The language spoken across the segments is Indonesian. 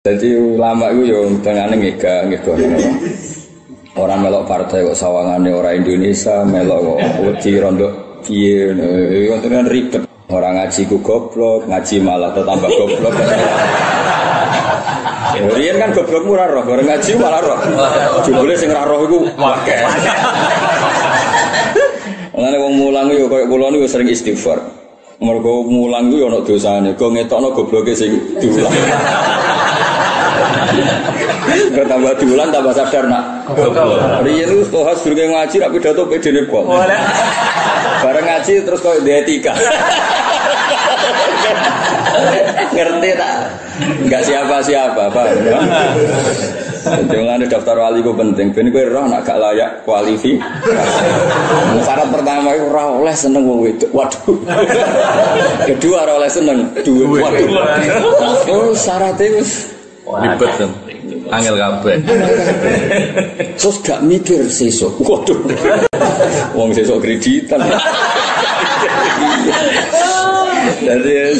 Jadi ulama itu yang tengahnya ngega ngega Orang melok partai kok sawangane orang Indonesia melok kok wedi rondo piye itu kan ribet. Orang ngaji ku goblok, ngaji malah tambah goblok. Ya, Rian kan goblok murah roh, orang ngaji malah roh. Jebule sing ra roh iku akeh. Ngene wong mulang yo koyo kula niku sering istighfar. Mergo mulang ku yo ana dosane, kok ngetokno gobloke sing diulang. Gak tambah diulang tambah sadar nak. Rian itu setelah sedurunge ngaji rak pidato pedene kok. Bareng ngaji terus kok di etika. Ngerti tak? Enggak siapa-siapa, ya? Jangan daftar wali ku penting. Ben kowe roh nak gak layak kualifi. Syarat pertama itu ora oleh seneng wong wedok. Waduh. Kedua ora oleh seneng duwe. Waduh. Oh, syaratnya Ribet kan. Angel kabeh. Terus gak mikir sesuk. Waduh. Wong sesuk kreditan. Jadi,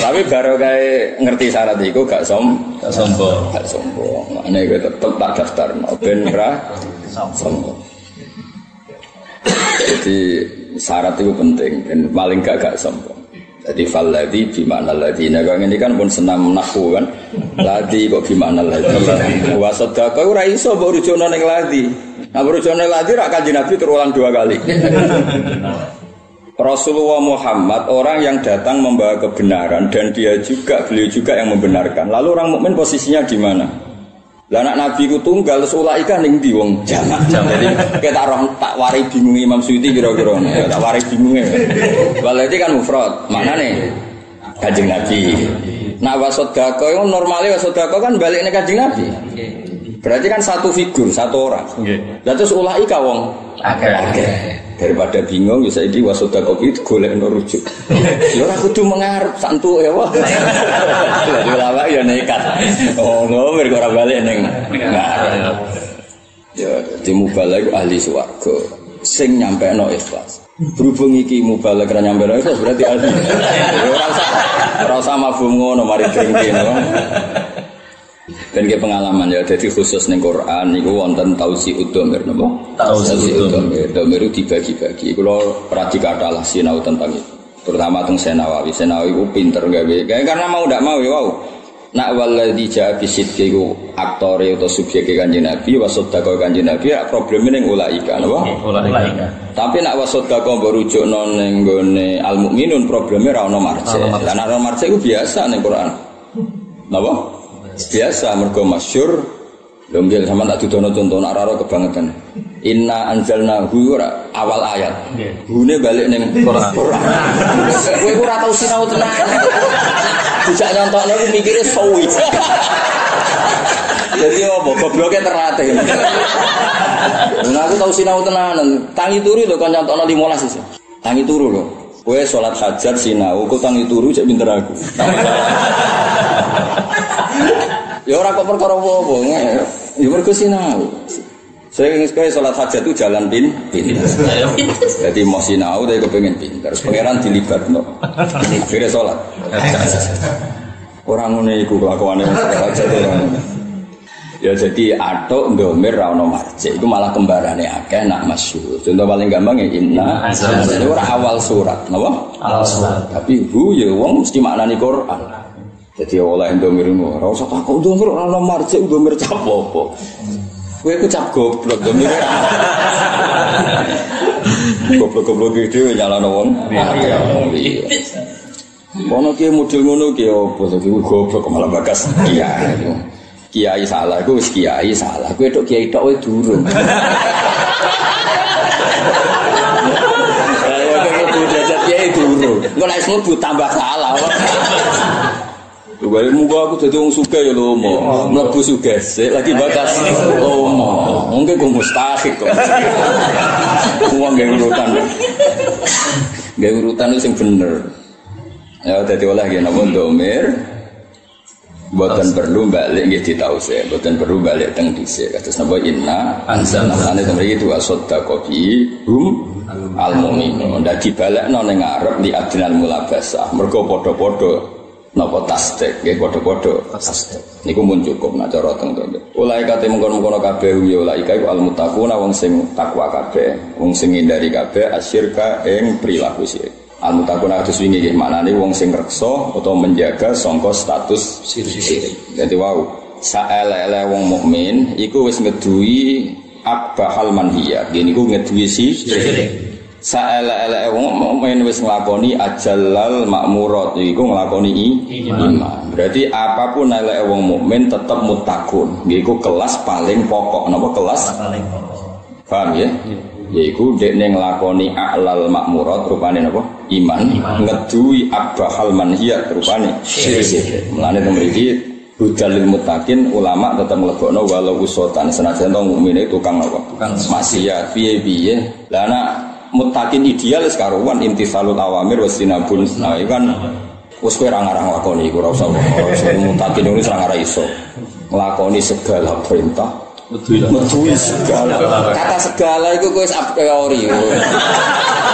tapi baru kayak ngerti syarat itu gak som, Tak sombong. gak sombong. Ini gue tetep tak daftar, no ben ra sombong. Jadi syarat itu penting dan paling gak gak sombong. Jadi fal ladhi bimana ladhi. Nah kalau ini kan pun senam nahu kan. Ladhi kok bimana ladhi. Wa sodaka ora iso mbok rujono ning ladhi. Nah rujono ladhi rak kanjeng Nabi terulang dua kali. Rasulullah Muhammad orang yang datang membawa kebenaran dan dia juga beliau juga yang membenarkan. Lalu orang mukmin posisinya di mana? Lah anak Nabi ku tunggal sulaika ning ndi wong jamak. Jadi kita roh tak wari bingung Imam Suyuti kira-kira ya, tak wari bingung. Berarti kan mufrad. Mana nih? Kanjeng Nabi. Nah wasodako itu normalnya wasodako kan balik nih kanjeng Nabi. Berarti kan satu figur, satu orang. Nggih. Lah terus ulaika wong akeh. Daripada bingung ya saiki wasoda kopi itu golek no rujuk. Ya ora kudu mengarep santu ya wah. Lah ulama ya nekat. Oh no mergo ora balik ning. Ya dadi mubalek ahli swarga sing nyampekno ikhlas. Berhubung iki mubalek ra nyampekno ikhlas berarti ahli. Ya ora usah ora usah mabum ngono mari dengki no. Dan ke pengalaman ya, jadi khusus ning Quran niku wonten tausi udomir napa? Tausi udomir. Domir itu dibagi-bagi. Kalau pernah dikatalah sinau tentang itu. Terutama tentang Senawawi. Senawawi itu pinter gawe. Kayak karena mau ndak mau ya wow. Nak waladhi ja'a bisidki ku aktore atau subjek kanjeng Nabi wasodako kanjeng Nabi ya problemnya ning ulaika napa? Ulaika. Tapi nak wasodako berujuk non nenggone al mukminun problemnya ra ono ono marce itu biasa ning Quran. Napa? Biasa mergo masyhur Longgil sama tak dudono contoh nak raro kebangetan. Inna anzalnahu ora awal ayat. Hune balik ning Quran. Kowe ora tau sinau tenan. Dijak nyontokno ku mikire sawi. Jadi apa gobloke terlatih. Nah aku tau sinau tenanan. Tangi turu lho kon nyontokno 15 iso. Tangi turu lho. Kowe salat hajat sinau, kok tangi turu cek pinter aku. Ya ora kok perkara apa-apa. Ya mergo sinau. Saya ingin sekali sholat hajat itu jalan pin, pinter. Jadi mau sinau, tapi kepengen. Terus pangeran dilibat no. Kira sholat. Orang ini ikut kelakuannya sholat hajat orang ini. Ya jadi atok domir rano marce itu malah kembarannya akeh nak masyhur. Contoh paling gampang ya inna itu ora awal surat? Awal surat. Tapi hu ya wong mesti maknani Quran. Jadi oleh domir itu ora usah takut domir rano marce domir cap apa. Kowe ku cap goblok domir. Goblok-goblok gitu nyalano wong. Iya. Kono ki model ngono ki opo to ki goblok malah bagas kiai. Kiai salah wis kiai salah. Kowe tok kiai tok kowe kudu jajat kiai. Engko nek mlebu tambah salah. Gue muka aku jadi orang suka ya lo mau melebu suka lagi batas lo mau mungkin gue mustahik kok. Uang gak urutan. Gak urutan itu yang bener. Ya jadi oleh gini namun domir? Buatan perlu balik gitu tahu saya, buatan perlu balik teng dise. Kata napa inna? Anzalna. Ane teng mriki wa kopi hum al mu'minun. Ndak dibalekno ning ngarep di adnal mulabasah. Mergo padha-padha napa tasdik? Nggih padha-padha. Tasdik. Niku mun cukup nak cara teng-teng ulai kate mengkon-mengkon kabeh ya ulai iku al muttaquna wong sing takwa kabeh. Wong sing ngindari kabeh asyirka ing perilaku syirik al muttaquna kados wingi nggih maknane wong sing reksa utawa menjaga sangka status syirik dadi wau saele-ele wong mukmin iku wis ngeduwi akbahal manhiyat niku ngeduwi syirik saele-ele wong mukmin wis nglakoni ajalal makmurat iku nglakoni iman. Berarti apa pun eleke wong mukmin tetep mutakun. Iku kelas paling pokok. Napa kelas? Paling pokok. Paham ya? Yaiku dekne nglakoni a'lal makmurat rupane napa? Iman. Ngeduwi abahal manhiyat rupane syirik. Mulane teng mriki Hudalil mutakin ulama tetap mlebokno walau usotan senajan to mukmine tukang apa? Tukang maksiat piye-piye. Lah mutakin ideal sekaruan intisalul awamir wasinabun nah itu kan wis kowe ora ngarang lakoni iku ora usah mutakin ini ora iso nglakoni segala perintah Medui segala. Kata segala itu a priori.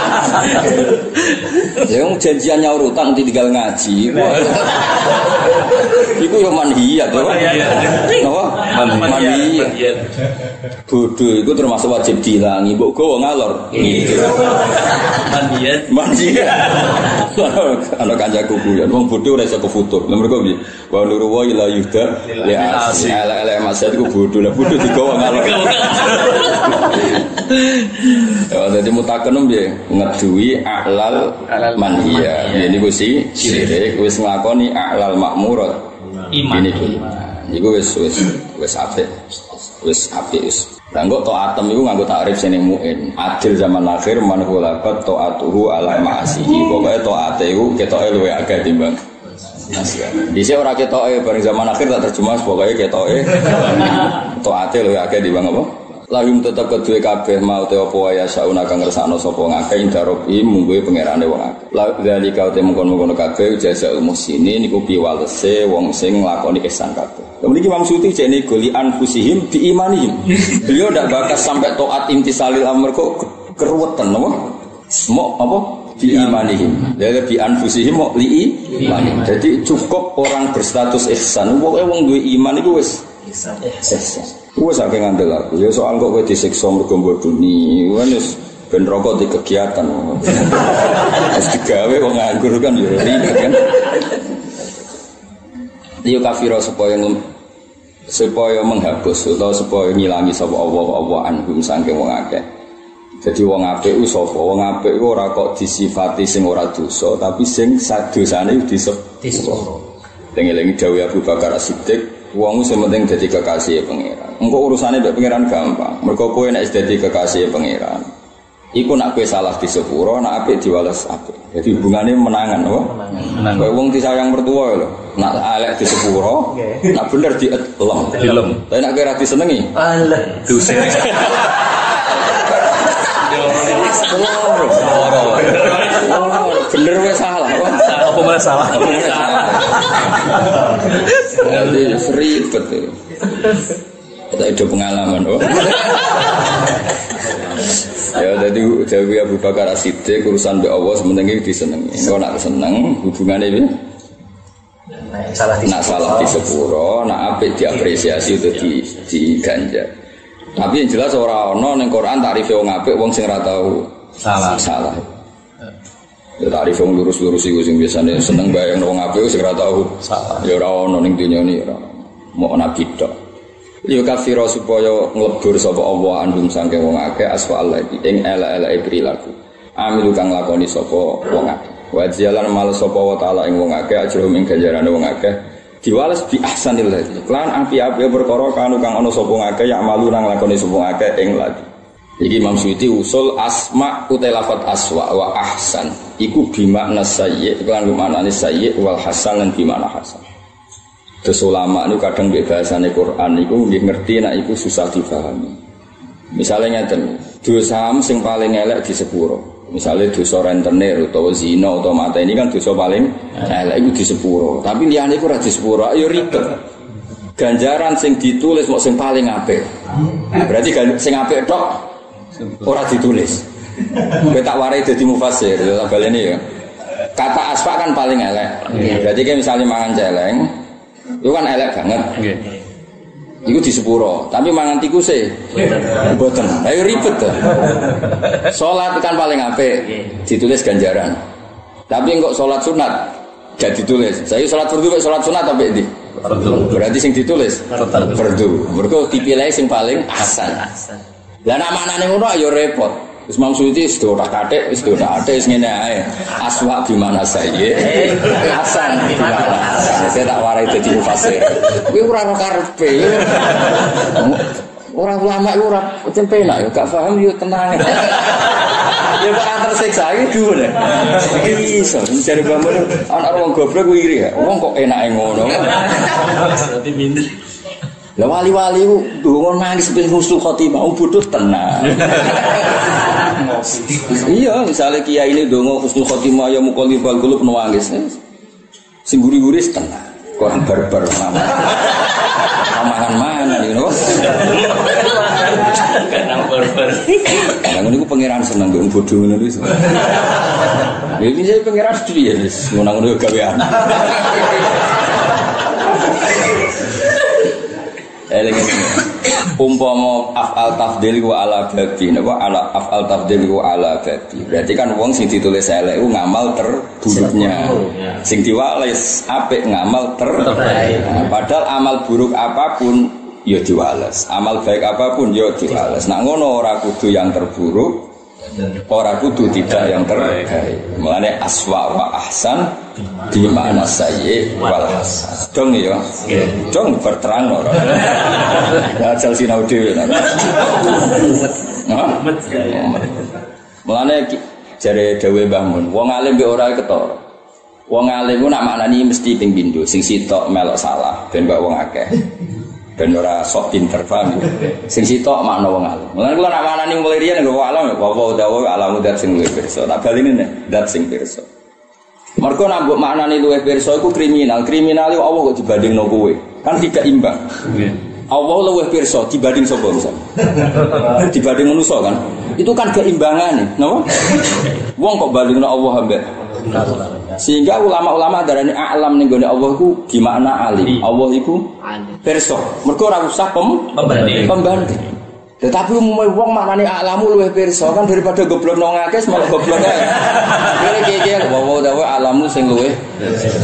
Ya yang janjian nyaur utang tinggal ngaji. Iku yo manhiyat to. Napa? Manhiyat. Bodoh itu termasuk wajib dilangi. Mbok gowo ngalor. Manhiyat. Manhiyat. Ana kancaku kuyon wong bodoh ora iso kefutur. Lha mergo piye? Wa nuru wa ila yuda ya ala-ala maksud iku bodoh. Lah bodoh digawa ngalor. Ya dadi mutakenem piye? Ngeduwi ahlal manhiya. Ini ku si syirik wis nglakoni ahlal makmurat. Ini ku. Iku wis wis wis apik. Wis apik wis. Lah kok atem iku nganggo takrif sing muin. Adil zaman akhir man khulabat taatuhu ala ma'asihi. Pokoke taate iku ketoke luwe akeh timbang di sini orang ketoke bareng zaman akhir tak terjemah pokoknya ketoke taate luwe akeh timbang apa? Lahum tetap kedua kabeh mau te apa ya sauna kang ngersakno sapa ngakeh inda rabbi mungguhe pangerane wong akeh. Kau te mengkon-mengkon kabeh jasa musini niku piwalese wong sing nglakoni ihsan kabeh. Kemudian Imam Suyuti jadi goli anfusihim imanihim. Beliau tidak bakas sampai toat intisalil amr kok keruwetan, apa? Mau apa? Imanihim. Jadi di anfusihim mau li imanihim. Jadi cukup orang berstatus ihsan. Pokoknya wong dua iman wes ihsan. Gue saking ngandel aku, ya soal kok gue disiksa mergo bodoni, kan wis ben rokok di kegiatan. Wis digawe kok nganggur kan ya ribet kan. Liyo kafiro supaya supaya menghapus atau supaya ngilangi sapa Allah Allah anhum saking wong akeh. Jadi wong apik ku sapa? Wong apik ku ora kok disifati sing ora dosa, tapi sing sadosane disepuro. Tengelingi dawuh Abu Bakar As-Siddiq, Wong sing penting dadi kekasih pangeran. Engko urusane mbek pangeran gampang. Mergo kowe nek dadi kekasih pangeran. Iku nak kowe salah di sepuro, nak apik diwales apik. Jadi hubungannya menangan, apa? Menangan. Kayak wong disayang mertua lho. Nak elek di sepuro, nak bener di lem. Di lem. Tapi nak kira disenengi. Allah. Dusir. Bener wes malah salah? Apa malah salah? Jadi ribet. Kita ada pengalaman. Oh. ya jadi Jawi Abu Bakar Asidek urusan be Allah sementing disenengi. Kalau nak seneng hubungannya ini salah di nak salah di sepuro, nak apik diapresiasi itu di di ganja. Tapi yang jelas orang ono neng Quran tarif wong apik wong sing ora tau salah. Salah. Ya tarif wong lurus-lurus iku sing biasane seneng bayang wong apik sing ora tau salah. Ya ora ono ning dunya ini ora. Mau nabi tok. Yo kafiro supaya nglebur sapa Allah andum sangke wong akeh asfa Allah iki ing elek-eleke perilaku. Amilu kang lakoni sapa wong akeh. Wa jalan mal sapa wa taala ing wong akeh ajrum ing ganjarane wong akeh diwales bi ahsanil lati. Lan api-api perkara kanu kang ana sapa ngakeh ya malu nang lakoni sapa ngakeh ing lati. Iki Imam Suyuti usul asma utai lafat aswa wa ahsan iku bimakna sayyi lan bimakna sayyi wal hasan lan bimakna hasan. Terus ulama itu kadang di bahasane Quran itu ngerti nak itu susah dipahami. Misalnya ngeten, dosa sing paling elek di sepuro. Misalnya dosa rentenir atau zina atau mata ini kan dosa paling elek itu di sepuro. Tapi liane itu di sepuro, ayo ribet. Ganjaran sing ditulis mau sing paling apik. Berarti sing apik tok ora ditulis. Kowe tak warai dadi mufasir, ya baleni ya. kata asfa kan paling elek. Berarti kayak misalnya mangan celeng, itu kan elek banget. Nggih. Iku di sepuro, tapi mangan tikuse mboten. Ayo ribet tuh. Salat kan paling apik, ditulis ganjaran. Tapi kok salat sunat gak ditulis. Saya salat fardu salat sunat tapi di. Berarti sing ditulis fardu. Mergo dipilih sing paling hasan. Lah nak maknane ngono ya repot. Wis maksudi wis do tak kathik, wis do tak kathik wis ngene ae. Aswa di mana saya? Hasan di mana? hasan? Saya tak warai dadi mufasir. Kuwi ora ora karepe. Orang ulama orang macam penak ya, gak paham ya tenang. ya kok antar seksa itu dulu deh. Ini bisa, mencari bangun anak orang goblok gue iri ya. Orang kok enak yang ngono. Nanti minder. Lah wali-wali dulu nangis pengen husnul khotimah, oh bodoh tenang. iya, misalnya kiai ini dulu husnul khotimah ya mukoli bal kulub nangis. Sing guri-guri tenang. Kurang barbar mana. Mangan mana nih, no? Kenang barbar. Yang ini pangeran seneng gue bodoh ngono iki. Ya ini saya pangeran sedih ya, wis ngono-ngono gawean. Eling. Umpama afal tafdil wa ala babi, napa ala afal tafdil wa ala babi. Berarti kan wong sing ditulis elek ku ngamal terburuknya. Sing diwales apik ngamal terbaik. Nah, padahal amal buruk apa pun ya diwales. Amal baik apa pun ya diwales. Nak ngono ora kudu yang terburuk, ora kudu tidak yang terbaik. Mulane aswa wa ahsan di mana sayyi wal hasan. Dong ya. Dong berterang ora. Ya ajal sinau dhewe. Hah? Mulane ki- jare dawuh Mbah Mun, wong alim mbek ora ketara. Wong alim ku nak maknani mesti ping pindho, sing sitok melok salah ben kok wong akeh. Ben ora sok pinter paham. ya? Sing sitok makna wong alim. Mulane kula nak maknani mulai riyen nggo alam ya wa wa dawa alamu dat sing luwih pirsa. Tak baline nek dat sing pirsa. Mergo nak mbok maknani luwih pirsa iku kriminal. Kriminal itu Allah kok dibandingno kowe. Kan tidak imbang. Allah luwih pirsa dibanding sapa misalnya. dibanding manusia kan. Itu kan keimbangan napa? Wong kok bandingno Allah ambek sehingga ulama-ulama darani alam ning gone Allah iku gimana alim. Allah iku pirsa. Mergo ora usah pem Pembanding. pembanding. Tetapi umumnya wong maknane alamu luwih pirsa kan daripada goblok nang akeh malah goblok ae. Kene kiki wawa dawa alamu sing luwih.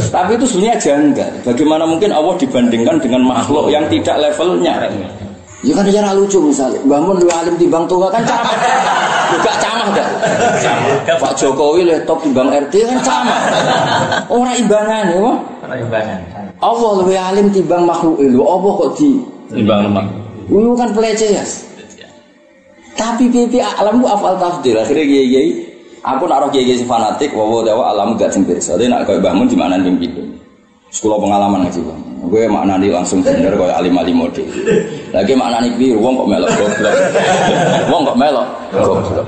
Tapi itu sebenarnya janggal. Bagaimana mungkin Allah dibandingkan dengan makhluk yang tidak levelnya? Ya kan cara lucu misalnya, bangun lu alim timbang tua kan camah, juga camah dah. Pak Jokowi le top timbang RT kan camah. Orang imbangan ya, Wah. Perimbangan. Allah lebih alim timbang makhluk itu. Allah kok di Timbang lemak. Itu kan pelecehan. Tapi pipi alam ku afal tafdil. Akhirnya kiai kiai. Aku naruh kiai kiai si fanatik. Wawo dawa alam gak pirsa. Dia nak kau bangun di mana nih gitu. Sekolah pengalaman ngaji bang. Gue maknani langsung bener kau alim alim mode. Lagi maknani biru. Wong kok melok goblok. Wong kok melok goblok.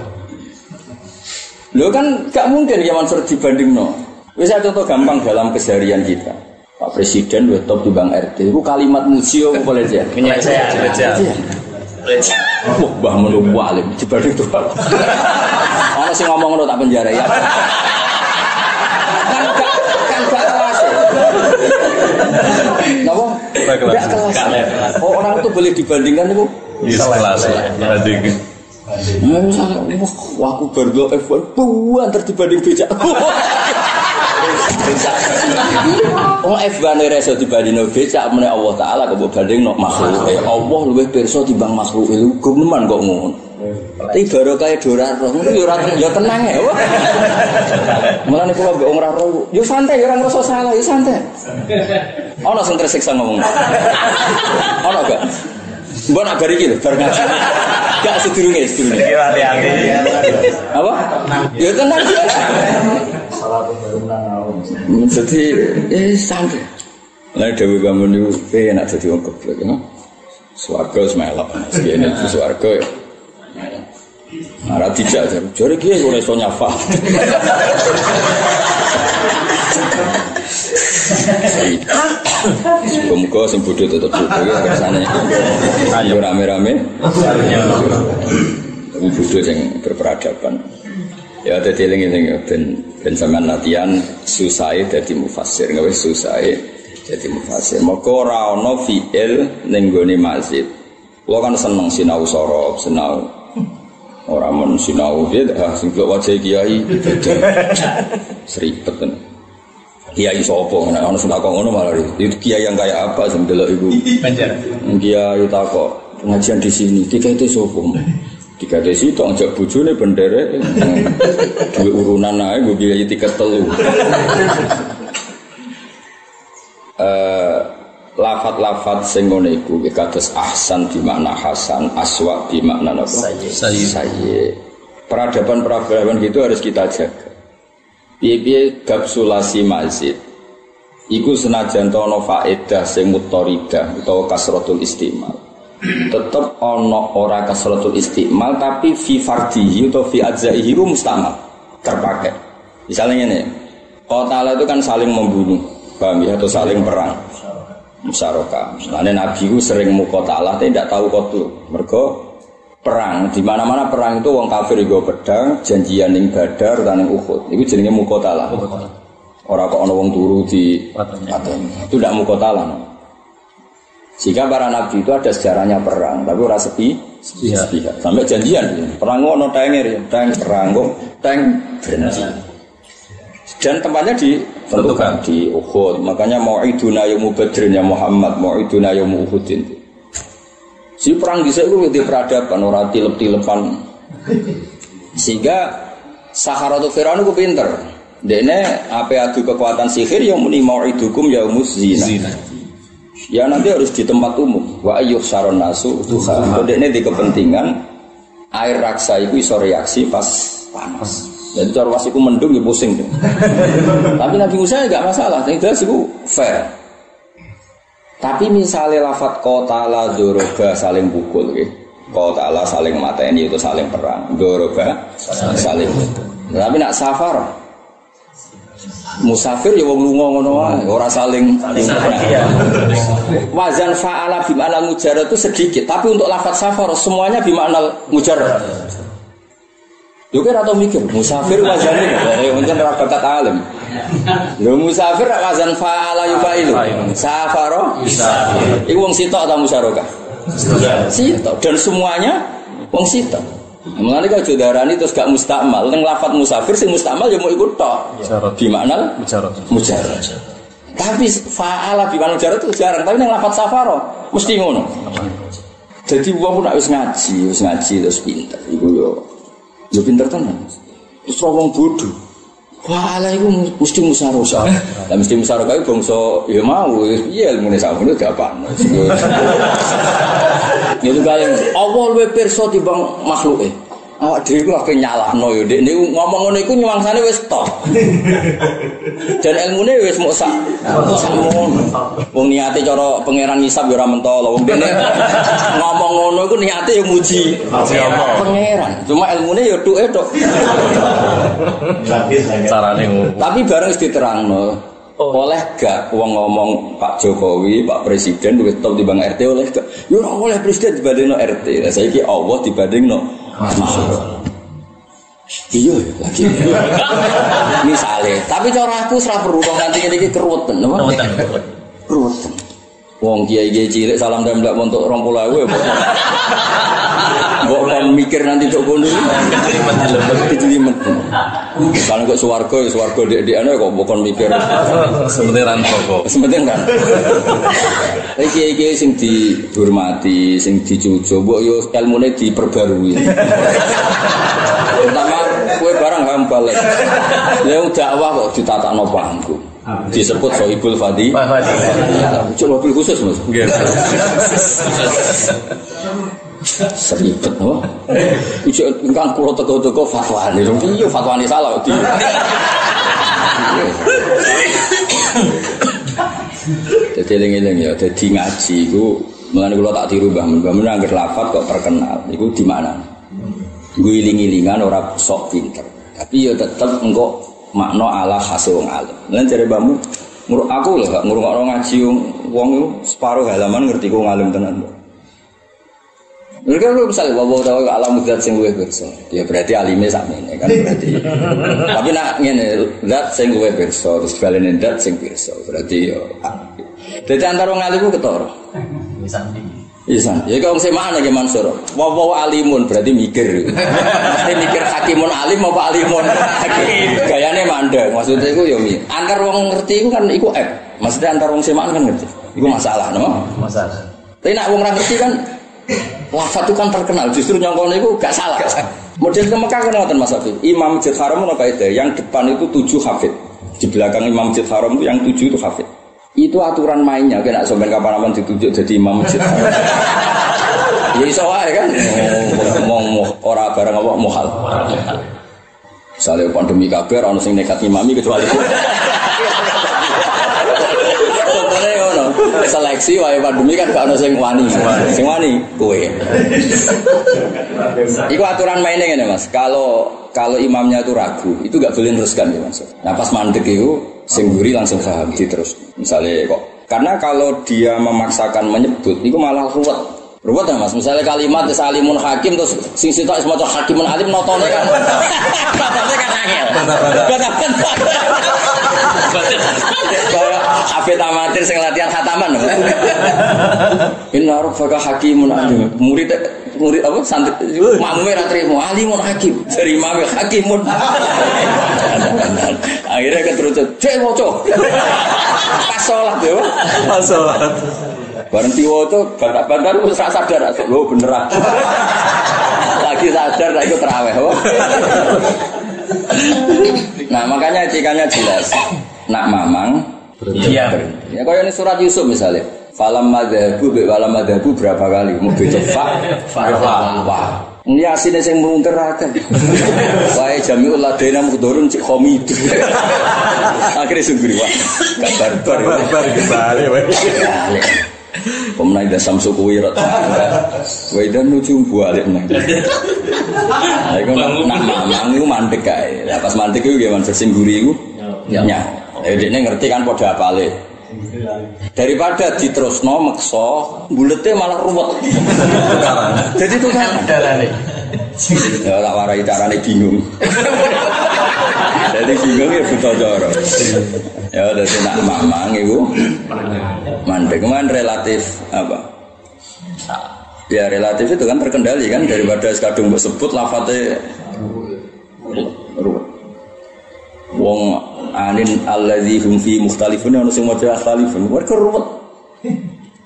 Lo kan gak mungkin ya Mansur dibanding no. Bisa contoh gampang dalam keseharian kita. Pak Presiden wes top di Bang RT. Itu kalimat musio boleh aja. Penyelesaian. Iya. Wah, Mbah Mun alim dibanding tuh. Ono sing ngomong ngono tak penjara ya. Kan gak kan gak kelas. ya. Napa? Gak kelas. Oh, orang itu boleh dibandingkan itu. Di kelas ya. Banding. Ya misalnya, wah aku baru F1, buan dibanding becak. Oh F1 reso dibanding becak, meneh Allah Taala kok banding no makhluk. Eh, Allah luwih pirsa timbang makhluk itu gememan kok ngono. Tapi baru kayak dora roh, ngono ya ora ya tenang ya. wah. Mulane kula mbek wong ora roh, ya santai ya ora ngrasa salah, ya santai. Ono sing tersiksa ngomong. Ono gak? Mbok nak bar iki lho, bar ngaji. Gak sedurunge, sedurunge. Iki hati-hati. Apa? Ya tenang. Jadi, eh santai. Lah dewe bangun niku enak dadi wong goblok ya. Swarga wis melok. Sekene itu swarga ya. Dijak jare. Jare kiye ora iso nyafa. Muga-muga sing bodho tetep bodho ya kersane. Ayo rame-rame. Tapi bodho sing berperadaban. Ya ada eling eling ya ben ben sampean latihan susah dadi mufassir, nggak wis susah dadi mufassir. Maka ora ana fi'il ning gone masjid. Lo kan seneng sinau sorob, sinau orang men sinau dia dah sing wajah kiai seribet kan. Kiai sopo, nah ono sing takok ngono malah itu kiai yang kayak apa sing delok ibu. Banjar. Kiai takok pengajian di sini, tiga itu sopo. Tiga di situ ngajak bojone bendere dua urunan ae gue kiai tiket telu. Eh lafat-lafat sing ngono iku kados ahsan di makna hasan, aswa di makna apa? Sayyi. Peradaban-peradaban gitu harus kita jaga. Piye-piye bab sulasi masjid. Iku senajan ana faedah sing mutoridah utawa kasratul istimal. Tetep ana ora kasratul istimal tapi fi fardihi atau fi ajzaihi mustamal terpakai. Misalnya ini, Qatala itu kan saling membunuh, paham ya, atau saling perang musyarakah. Misalnya Nabi itu sering mukotalah, tapi tidak tahu kotul. Mereka perang, di mana mana perang itu wong kafir gue pedang, janjian ning Badar dan ning Uhud. Itu jenenge mukotalah. Orang kok ono wong turu di pateni. Itu tidak mukotalah. Sehingga para nabi itu ada sejarahnya perang, tapi ora sepi, sepihak. Sampai janjian, perang ono tanger ya, tank perang kok, tank berhenti. Dan tempatnya ditentukan di Uhud. Makanya mau iduna yaum badrin ya Muhammad, mau iduna yaum Uhudin. Si perang di itu peradaban, orang tilep-tilepan. Sehingga Saharatul Fir'aun itu pinter. Dene apa adu kekuatan sihir yang muni mau idukum ya zina. Ya nanti harus di tempat umum. Wa ayyuh saron nasu duha. Dene di kepentingan air raksa itu iso reaksi pas panas. Jadi cara pas iku mendung ya pusing. Tapi Nabi Musa ya gak masalah, yang jelas itu fair. Tapi misalnya lafat kotala doroba saling pukul, gitu. kotala saling mateni itu saling perang, doroba saling pukul. Tapi nak safar, musafir ya wong lunga ngono wae, ora saling Wazan fa'ala bima'na mujarrad itu sedikit, tapi untuk lafat safar semuanya bima'na mujarrad. Yo kira mikir musafir wazane ya mungkin ora bakat alim. Lho musafir wazan fa'ala yufailu. Safaro bisa. Iku wong sitok atau musyarakah? Sitok dan semuanya wong sitok. Mulane kok jodarani terus gak mustakmal, ning lafat musafir sing mustakmal ya mau ikut tok. Di mana? Mujarab. Mujarrad. Tapi fa'ala di mana mujarrad itu jarang, tapi ning lafat safaro mesti ngono. Jadi wong nek wis ngaji, wis ngaji terus pinter. Iku yo yo pinter tenan. Terus wong bodoh. Wah, ala iku mesti musyarakah. Lah mesti musyarakah iku bangsa ya mau iya ilmune sakmono gampang. Itu kalian Allah luwih pirsa timbang makhluke. Awak dhewe ku lagi nyalahno yo Dik niku ngomong ngono iku nyuwangsane wis tok. Dan ilmune wis mok sak sakmono. Wong niate cara pangeran ngisab yo ora mentolo. Wong dene ngomong ngono iku niate yo muji pangeran. Cuma ilmune yo tuke tok. Carane ngono. Tapi bareng wis diterangno. Oleh gak wong ngomong Pak Jokowi, Pak Presiden wis top dibanding RT oleh gak? Yo ora oleh presiden dibandingno RT. Lah saiki Allah dibandingno Iya ya, lagi. Misale, tapi cara aku ora perlu kok nanti iki keruwetan, apa? Keruwetan. Wong kiai-kiai cilik salam tembak untuk 20.000 ya. Mbok kon mikir nanti tok kono. Dijelimet. Kalau kok swarga ya swarga dek-dekane kok mbok kon mikir. Sebenarnya rokok. Sementing kan. Iki kiai-kiai sing dihormati, sing dicucu, mbok yo ilmune diperbarui. Pertama kue barang hambal. Lha dakwah kok ditatakno pangku. Disebut sohibul fadi. Coba mobil khusus mas. Seribet no. Ujuk engkang kulo teko-teko fatwa nih. Iya fatwa nih salah. Di. Jadi eling-eling ya, jadi ngaji itu Mulane kula tak tiru Mbah Mun. Mbah lafat kok terkenal. Iku di mana? Gue iling-ilingan ora sok pinter. Tapi ya tetep engko makna ala hasil wong alim. Lan jare Mbah Mun, aku lho gak ngrungokno ngaji wong iku separuh halaman ngerti ku ngalim tenan. Mereka lu misalnya bawa tahu alam zat sing luwih pirsa. Ya berarti alime sakmene kan berarti. Tapi nak ngene zat sing luwih pirsa terus balene zat sing pirsa. Berarti yo. Dadi antara wong alim ku ketara. Iya, ya kalau saya mana ya Mansur, wow alimun berarti mikir, mesti mikir hakimun alim apa alimun hakim, gayanya mandek, maksudnya itu ya mi, antar wong ngerti itu kan itu app, maksudnya antar wong semaan kan ngerti, itu masalah, no? Masalah. Tapi nak wong ngerti kan, lafat itu kan terkenal, justru nyongkon itu gak salah. Model ke Mekah kan ngoten Mas Afif, Imam Masjid Haram itu kayak yang depan itu tujuh hafid, di belakang Imam Masjid Haram itu yang tujuh itu hafid. Itu aturan mainnya, kena sampai kapan-kapan ditunjuk jadi imam masjid. ya iso wae kan. Mau mau ora barang apa mohal. Misalnya pandemi kabeh orang sing nekat imami kecuali Contohnya ngono, seleksi wae pandemi kan gak ono sing wani. Sing wani. Kowe. Iku aturan mainnya ngene Mas. Kalau kalau imamnya itu ragu, itu gak boleh teruskan ya Mas. Nah pas mandek itu sing guri langsung paham terus. Misalnya kok. Karena kalau dia memaksakan menyebut itu malah ruwet. Ruwet ya mas. Misalnya kalimat salimun hakim terus sing sitok semacam hakimun alim notone kan. Notone kan angel kayak hafid amatir sing latihan hataman inna rabbaka hakimun alim. Murid murid apa? Santri. Makmume ra trimo. Alimun hakim. Dari imam hakimun. Akhirnya keterucut. Cek moco pas sholat ya. Pas sholat. bareng diwoco bantar-bantar wis ra sadar. Lo beneran lagi sadar lah itu terawih oh. nah makanya etikanya jelas nak mamang Iya. Ya kaya ini surat Yusuf misalnya. Falam madhabu be walam madhabu berapa kali? Mau beda fa fa wah. Yasin sing meluntir akeh. Wae jamiul mudorun cik khomi. Akhirnya sungguh wah. Gak barbar. ya. Barbar kembali. Pemenang dah samsu kuwirat. Wae dan nuju balik nang. Iku nak mamang iku mandek kae. Lah pas mandek iku gimana sing guri iku? Ya. Eh dekne ngerti kan padha apale. Daripada diterusno meksa, bulete malah ruwet. Jadi itu kan Darane. ya tak warai carane bingung. Jadi bingung ya buta cara. Ya dadi nak mamang iku mandek man relatif apa? Ya relatif itu kan terkendali kan daripada kadung mbok sebut lafate ruwet. Wong anin alladzi hum fi mukhtalifun ono sing maca akhlifun. Mereka ruwet.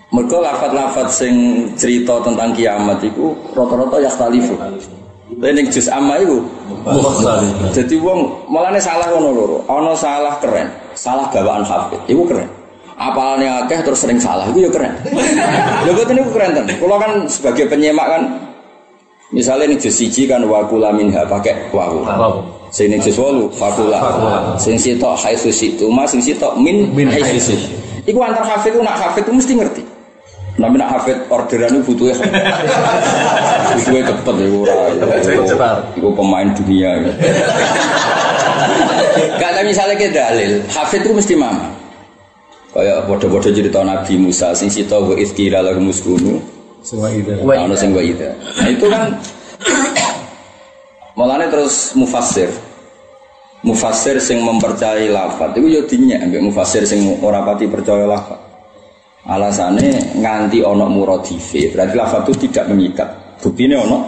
Mereka lafat-lafat sing cerita tentang kiamat itu rata-rata ya khalifu. Tapi ning juz amma iku jadi wong malahnya salah ngono loro. Ono salah keren, salah bawaan hafid. Iku keren. Apalane akeh terus sering salah iku ya keren. Lha boten niku keren ten. Kula kan sebagai penyemak kan misalnya ning juz siji kan wa kula minha pakai wawu. Sing ning 8 fakula. Sing sitok haitsu situ, mas sing sitok min Min haitsu situ. Iku antar hafid itu nak hafid itu mesti ngerti. Tapi nak hafid orderan itu butuhnya butuhnya cepet ya ora. Iku pemain dunia. ya. Gak ada misalnya ke dalil, hafid itu mesti mama. Kayak bodoh-bodoh cerita Nabi Musa, sing sita wa iskira lagu muskunu, wa ida. Nah itu kan Mulane terus mufassir. Mufassir sing mempercayai lafat itu ya dinyek ambek mufassir sing ora pati percaya lafat. Alasannya nganti ono muradife, berarti lafat itu tidak mengikat. Buktinya ono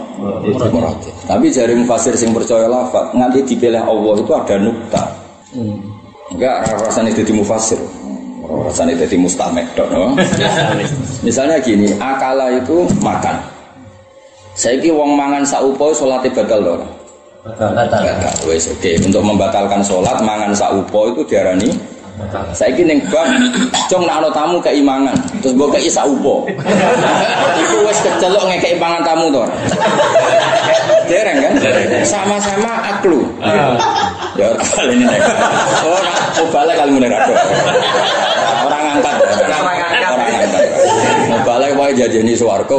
muradif. Tapi jari mufassir sing percaya lafat nganti dipilih Allah itu ada nukta. Enggak rasanya jadi mufassir. Rasanya jadi mustamek no? Misalnya gini, akala itu makan. Saya wong mangan saupo salate batal to. Batal. Wes oke. Untuk membatalkan sholat mangan saupo itu diarani saya ning bab cung nak tamu keimangan terus mbok kei saupo. Iku wis kecelok ngekeki pangan tamu ora? Dereng kan? Sama-sama aklu. Ya ora balik ini. Oh, nak mau balik kali mulai rado. Orang angkat. Orang angkat. Orang angkat. Mau balik wae jajeni swarga.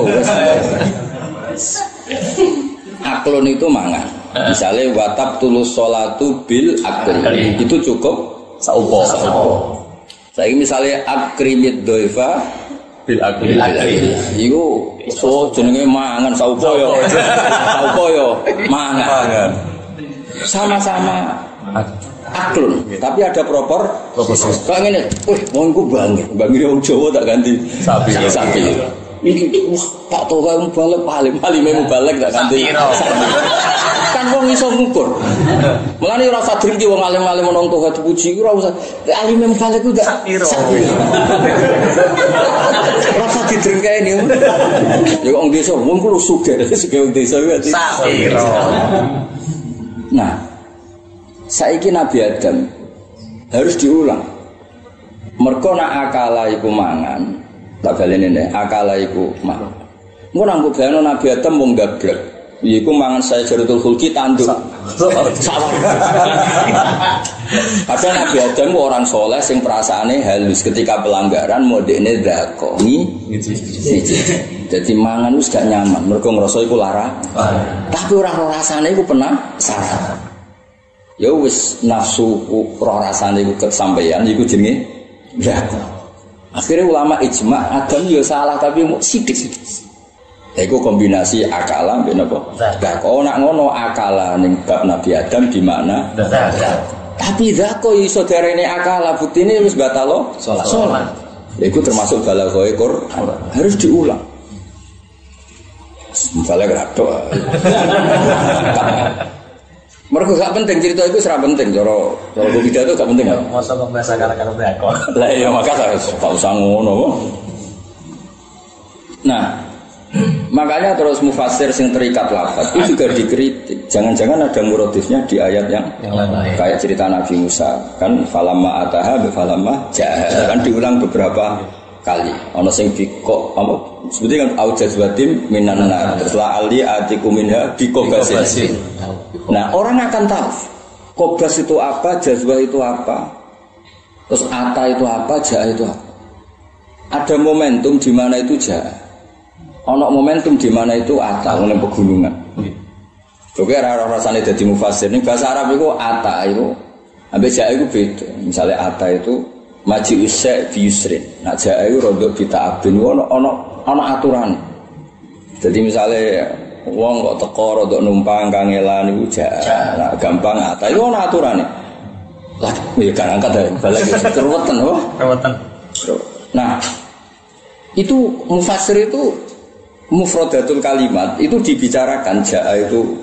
Aklun itu mangan. Misalnya watab tulus sholatu bil akli. Itu cukup saupo. Saya misalnya akrimit doiva Bil akil. Iku so jenenge mangan saupo yo. Saupo yo mangan. Sama-sama aklun, tapi ada propor. Kayak ngene, wih, wong iku bangir, bangir wong Jawa tak ganti Sapi. Sapi. Iki wah, tak tau kae balik paling paling mau balik tak ganti. Sapi. Kan wong iso ngukur. Mulane ora usah drengki wong alim-alim nang tuh dipuji ora usah. Alim mau balik ku tak Sapiro. Ora usah didrengkeni. Ya wong desa wong ku lu sugih, sugih wong desa ku ati. Sapiro. Nah, saiki Nabi Adam harus diulang. Mergo nak akala iku mangan, tak baleni nek akala iku mangan. Engko nang bayangno Nabi Adam wong gablek. Iku mangan saya jarutul khulki tanduk. Padahal Nabi Adam ku orang soleh sing perasaannya halus ketika pelanggaran modene dakoni. Jadi mangan wis gak nyaman, mergo ngrasa iku lara. Tapi ora ora rasane iku penasaran. Ya wis nafsu ku ora rasane iku kesampaian iku jenenge dakon. Akhirnya ulama ijma Adam ya salah tapi mau sidik. Iku kombinasi akala mbek napa? Dakon nak ngono akala ning bab Nabi Adam di mana? Tapi dako iso darene akala buktine wis batalo Sholat. Sholat. Ya, Iku termasuk balaghoe Quran. Harus diulang. Misalnya gradok. Mereka gak penting cerita itu serah penting. Coro coro gue pidato gak penting. Masa kok biasa gara-gara bekor. Lah iya maka saya gak usah ngono. Nah, makanya terus mufasir sing terikat lafaz itu juga dikritik. Jangan-jangan ada murotifnya di ayat yang Yang lain. kayak cerita Nabi Musa. Kan falama ataha bi falama jaha kan diulang beberapa kali. Ono sing biko apa? Sebutnya kan au jazwatim minan nar. terus la ali atiku minha biko basin. nah orang akan tahu. Kobas itu apa jazwa itu apa. Terus ata itu apa jaha itu apa. Ada momentum di mana itu jaha ono momentum di mana itu ata oleh pegunungan Oke, rara rasanya jadi mufasir. Ini bahasa Arab itu ata itu, ambil jaya itu beda. Misalnya ata itu maji usai biusrin. Nah jaya itu rodok bita abin. Ono ono ono aturan. Jadi misalnya wong kok teko rodok numpang kangelan itu jaya. Nah gampang ata itu ono aturan Lah, ya kan angkat dari balik itu keruwetan, apa? Rawatan. Nah, itu mufasir itu mufradatul kalimat itu dibicarakan jaa itu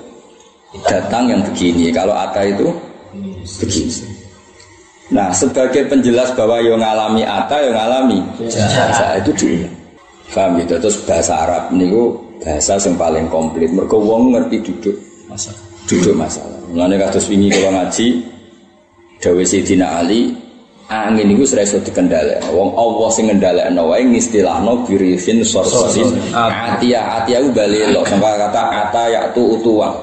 datang yang begini. Kalau ata itu begini. Nah, sebagai penjelas bahwa yang ngalami ata, yang ngalami jaa itu diulang. Paham gitu? Terus bahasa Arab ini bahasa yang paling komplit. Mereka wong ngerti duduk duduk masalah. Mulane kados wingi kalau ngaji Dawe Sayyidina Ali angin itu sudah iso dikendhalekno. Wong Allah sing ngendhalekno wae ngistilahno birifin sorsorin atia atia ku balelo sampai kata ata yaktu utuwa.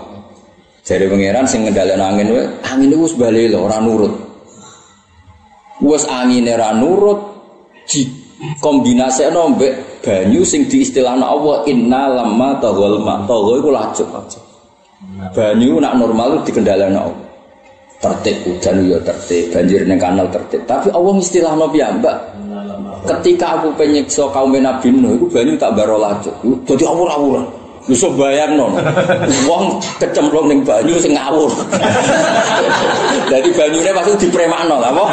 Jadi pangeran sing ngendhalekno angin wae angin itu wis balelo ora nurut. Wes angine ora nurut di kombinasekno mbek banyu sing diistilahno Allah inna lamma taghal ma tagha iku lajuk. Banyu nak normal dikendhalekno Allah tertib hujan ya tertib. Banjir neng kanal tertib. Tapi Allah istilah nabi mbak? Ketika aku penyiksa kaum Nabi Nuh itu banyu tak baro lajut jadi awur-awuran bisa bayang non wong kecemplung neng banyu sing ngawur. Jadi banyunya pasti dipremakno lah apa?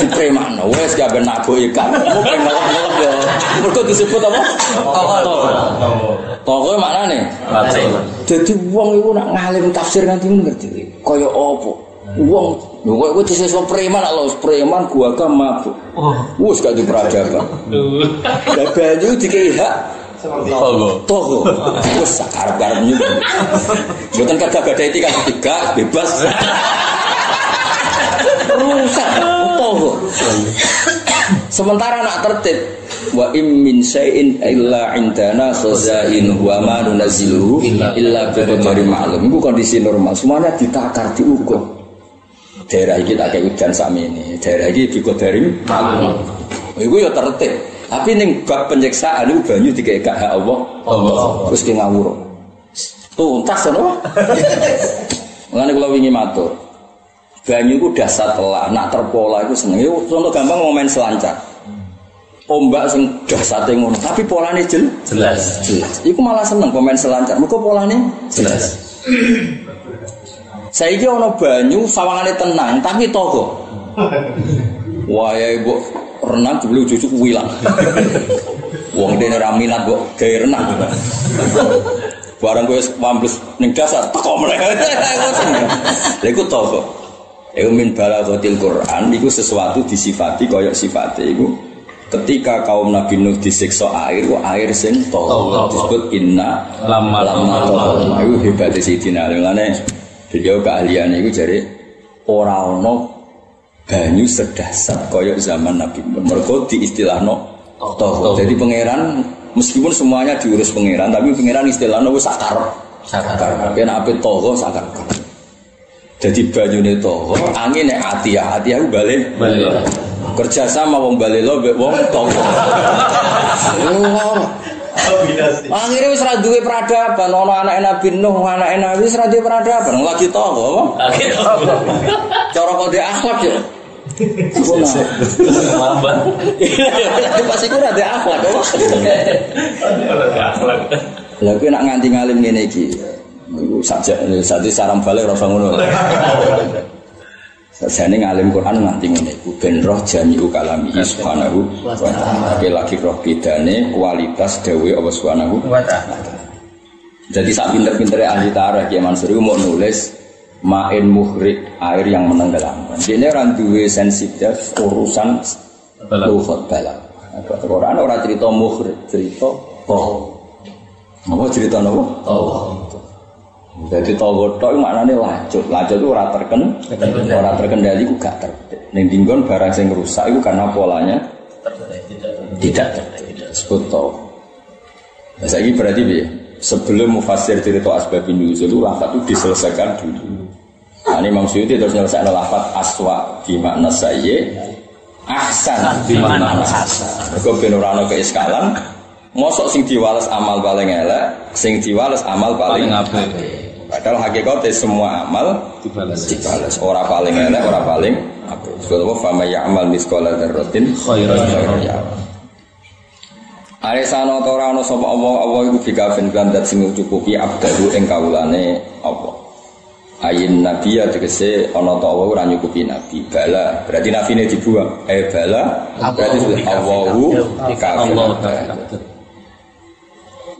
Dipremakno. Wes gak benar nabu ikan mau pengen ngelok ya. Mereka disebut apa? Toko. Mana nih? Jadi wong itu nak ngalim tafsir nanti ngerti. Kaya apa? Wong, lho kok kowe disesok preman lho, preman gua kan mabuk. Wus gak di peradaban. Lah banyu dikei hak Togo. Wes karep-karep nyuwun. Mboten kagak gada etika tiga bebas. Rusak Togo. Sementara nak tertib wa im min syai'in illa indana khazain wa ma nunazzilu illa bi qadarin ma'lum. Iku kondisi normal. Semuanya ditakar diukur. Daerah ini tak kayak hujan sami ini. Daerah ini bi qadarin ma'lum. Iku ya tertib. Tapi ning bab penyiksaan itu banyu dikek gak hak Allah. Allah. Terus ki ngawur. Tuntas ono. Mulane kula wingi matur. Banyu itu dasar telah, nak terpola itu seneng. Yo contoh gampang main selancar. ombak sing dahsate ngono, tapi polane jel Jelas. jelas. Iku malah seneng komen selancar. Mergo polane jelas. Saiki ana banyu sawangane tenang tapi togo. Wah ya ibu renang dulu cucu wilang. Wong dene ra minat kok gawe renang. Barang kowe pambles ning dasar teko meneh. Lha iku togo. Iku min balaghatil Quran iku sesuatu disifati kaya sifate iku ketika kaum Nabi Nuh disiksa air, kok air sing togo disebut inna Lama lama togo. Iku hebat Sayyidina Ali. Mulane beliau keahliannya iku jare ora ono banyu sedasar kaya zaman Nabi. Mergo diistilahno togo. Jadi pangeran meskipun semuanya diurus pangeran, tapi pangeran istilahno wis sakar. Sakar. Kena ape togo sakar. Jadi banyune togo, angin nek atiah, atiah ku balik. Balik. Kerja sama wong balelo mbek wong togo. Oh. Akhirnya wis ra duwe peradaban, ono anak Nabi Nuh, anak Nabi wis ra duwe peradaban, lagi apa? Lagi Cara kode akhlak ya. Lambat. Pas iku ora ada akhlak apa? Lah kuwi nak nganti ngalim ngene iki. Iku saja sate saram balik rasa ngono. Sajane ngalim Quran nganti ngene iku ben roh jami'u kalami subhanahu wa ta'ala. Lagi roh bedane kualitas dewe Allah subhanahu wa ta'ala. Jadi sak pinter-pintere ahli tarikh Kiai Mansur mau nulis main muhrik air yang menenggelamkan. Ini orang duwe sensitif urusan Balak. lufat balak. Quran ora cerita muhrik, cerita toh. Apa cerita apa? Oh. Jadi togo tok iku maknane lacut. Lacut itu ora terken, ora terkendali ku gak tertib. Ning dinggon barang sing rusak itu karena polanya tidak tertib. Disebut toh. Saya berarti piye? Sebelum mufasir cerita asbabun nuzul itu lafaz itu diselesaikan dulu. Nah, ini Imam Suyuti terus nyelesaikan lafaz aswa di makna sayyi ahsan di makna hasan. Mergo ben ora ana keiskalan. Mosok sing diwales amal paling elek, sing diwales amal paling apik. Padahal hakikatnya semua amal Dibalas. dibalas. Ora paling elek, ora paling apik. Sebab fama ya'mal misqala dzarratin Khairan khairan yara. Aresana ta ora ana sapa Allah Allah iku bikafin kan dat sing cukupi abdahu ing kawulane Allah. Ayin nabi ya tegese ana ta Allah ora nyukupi nabi. Bala berarti nabine dibuang. Eh bala berarti Allahu kafir. Allah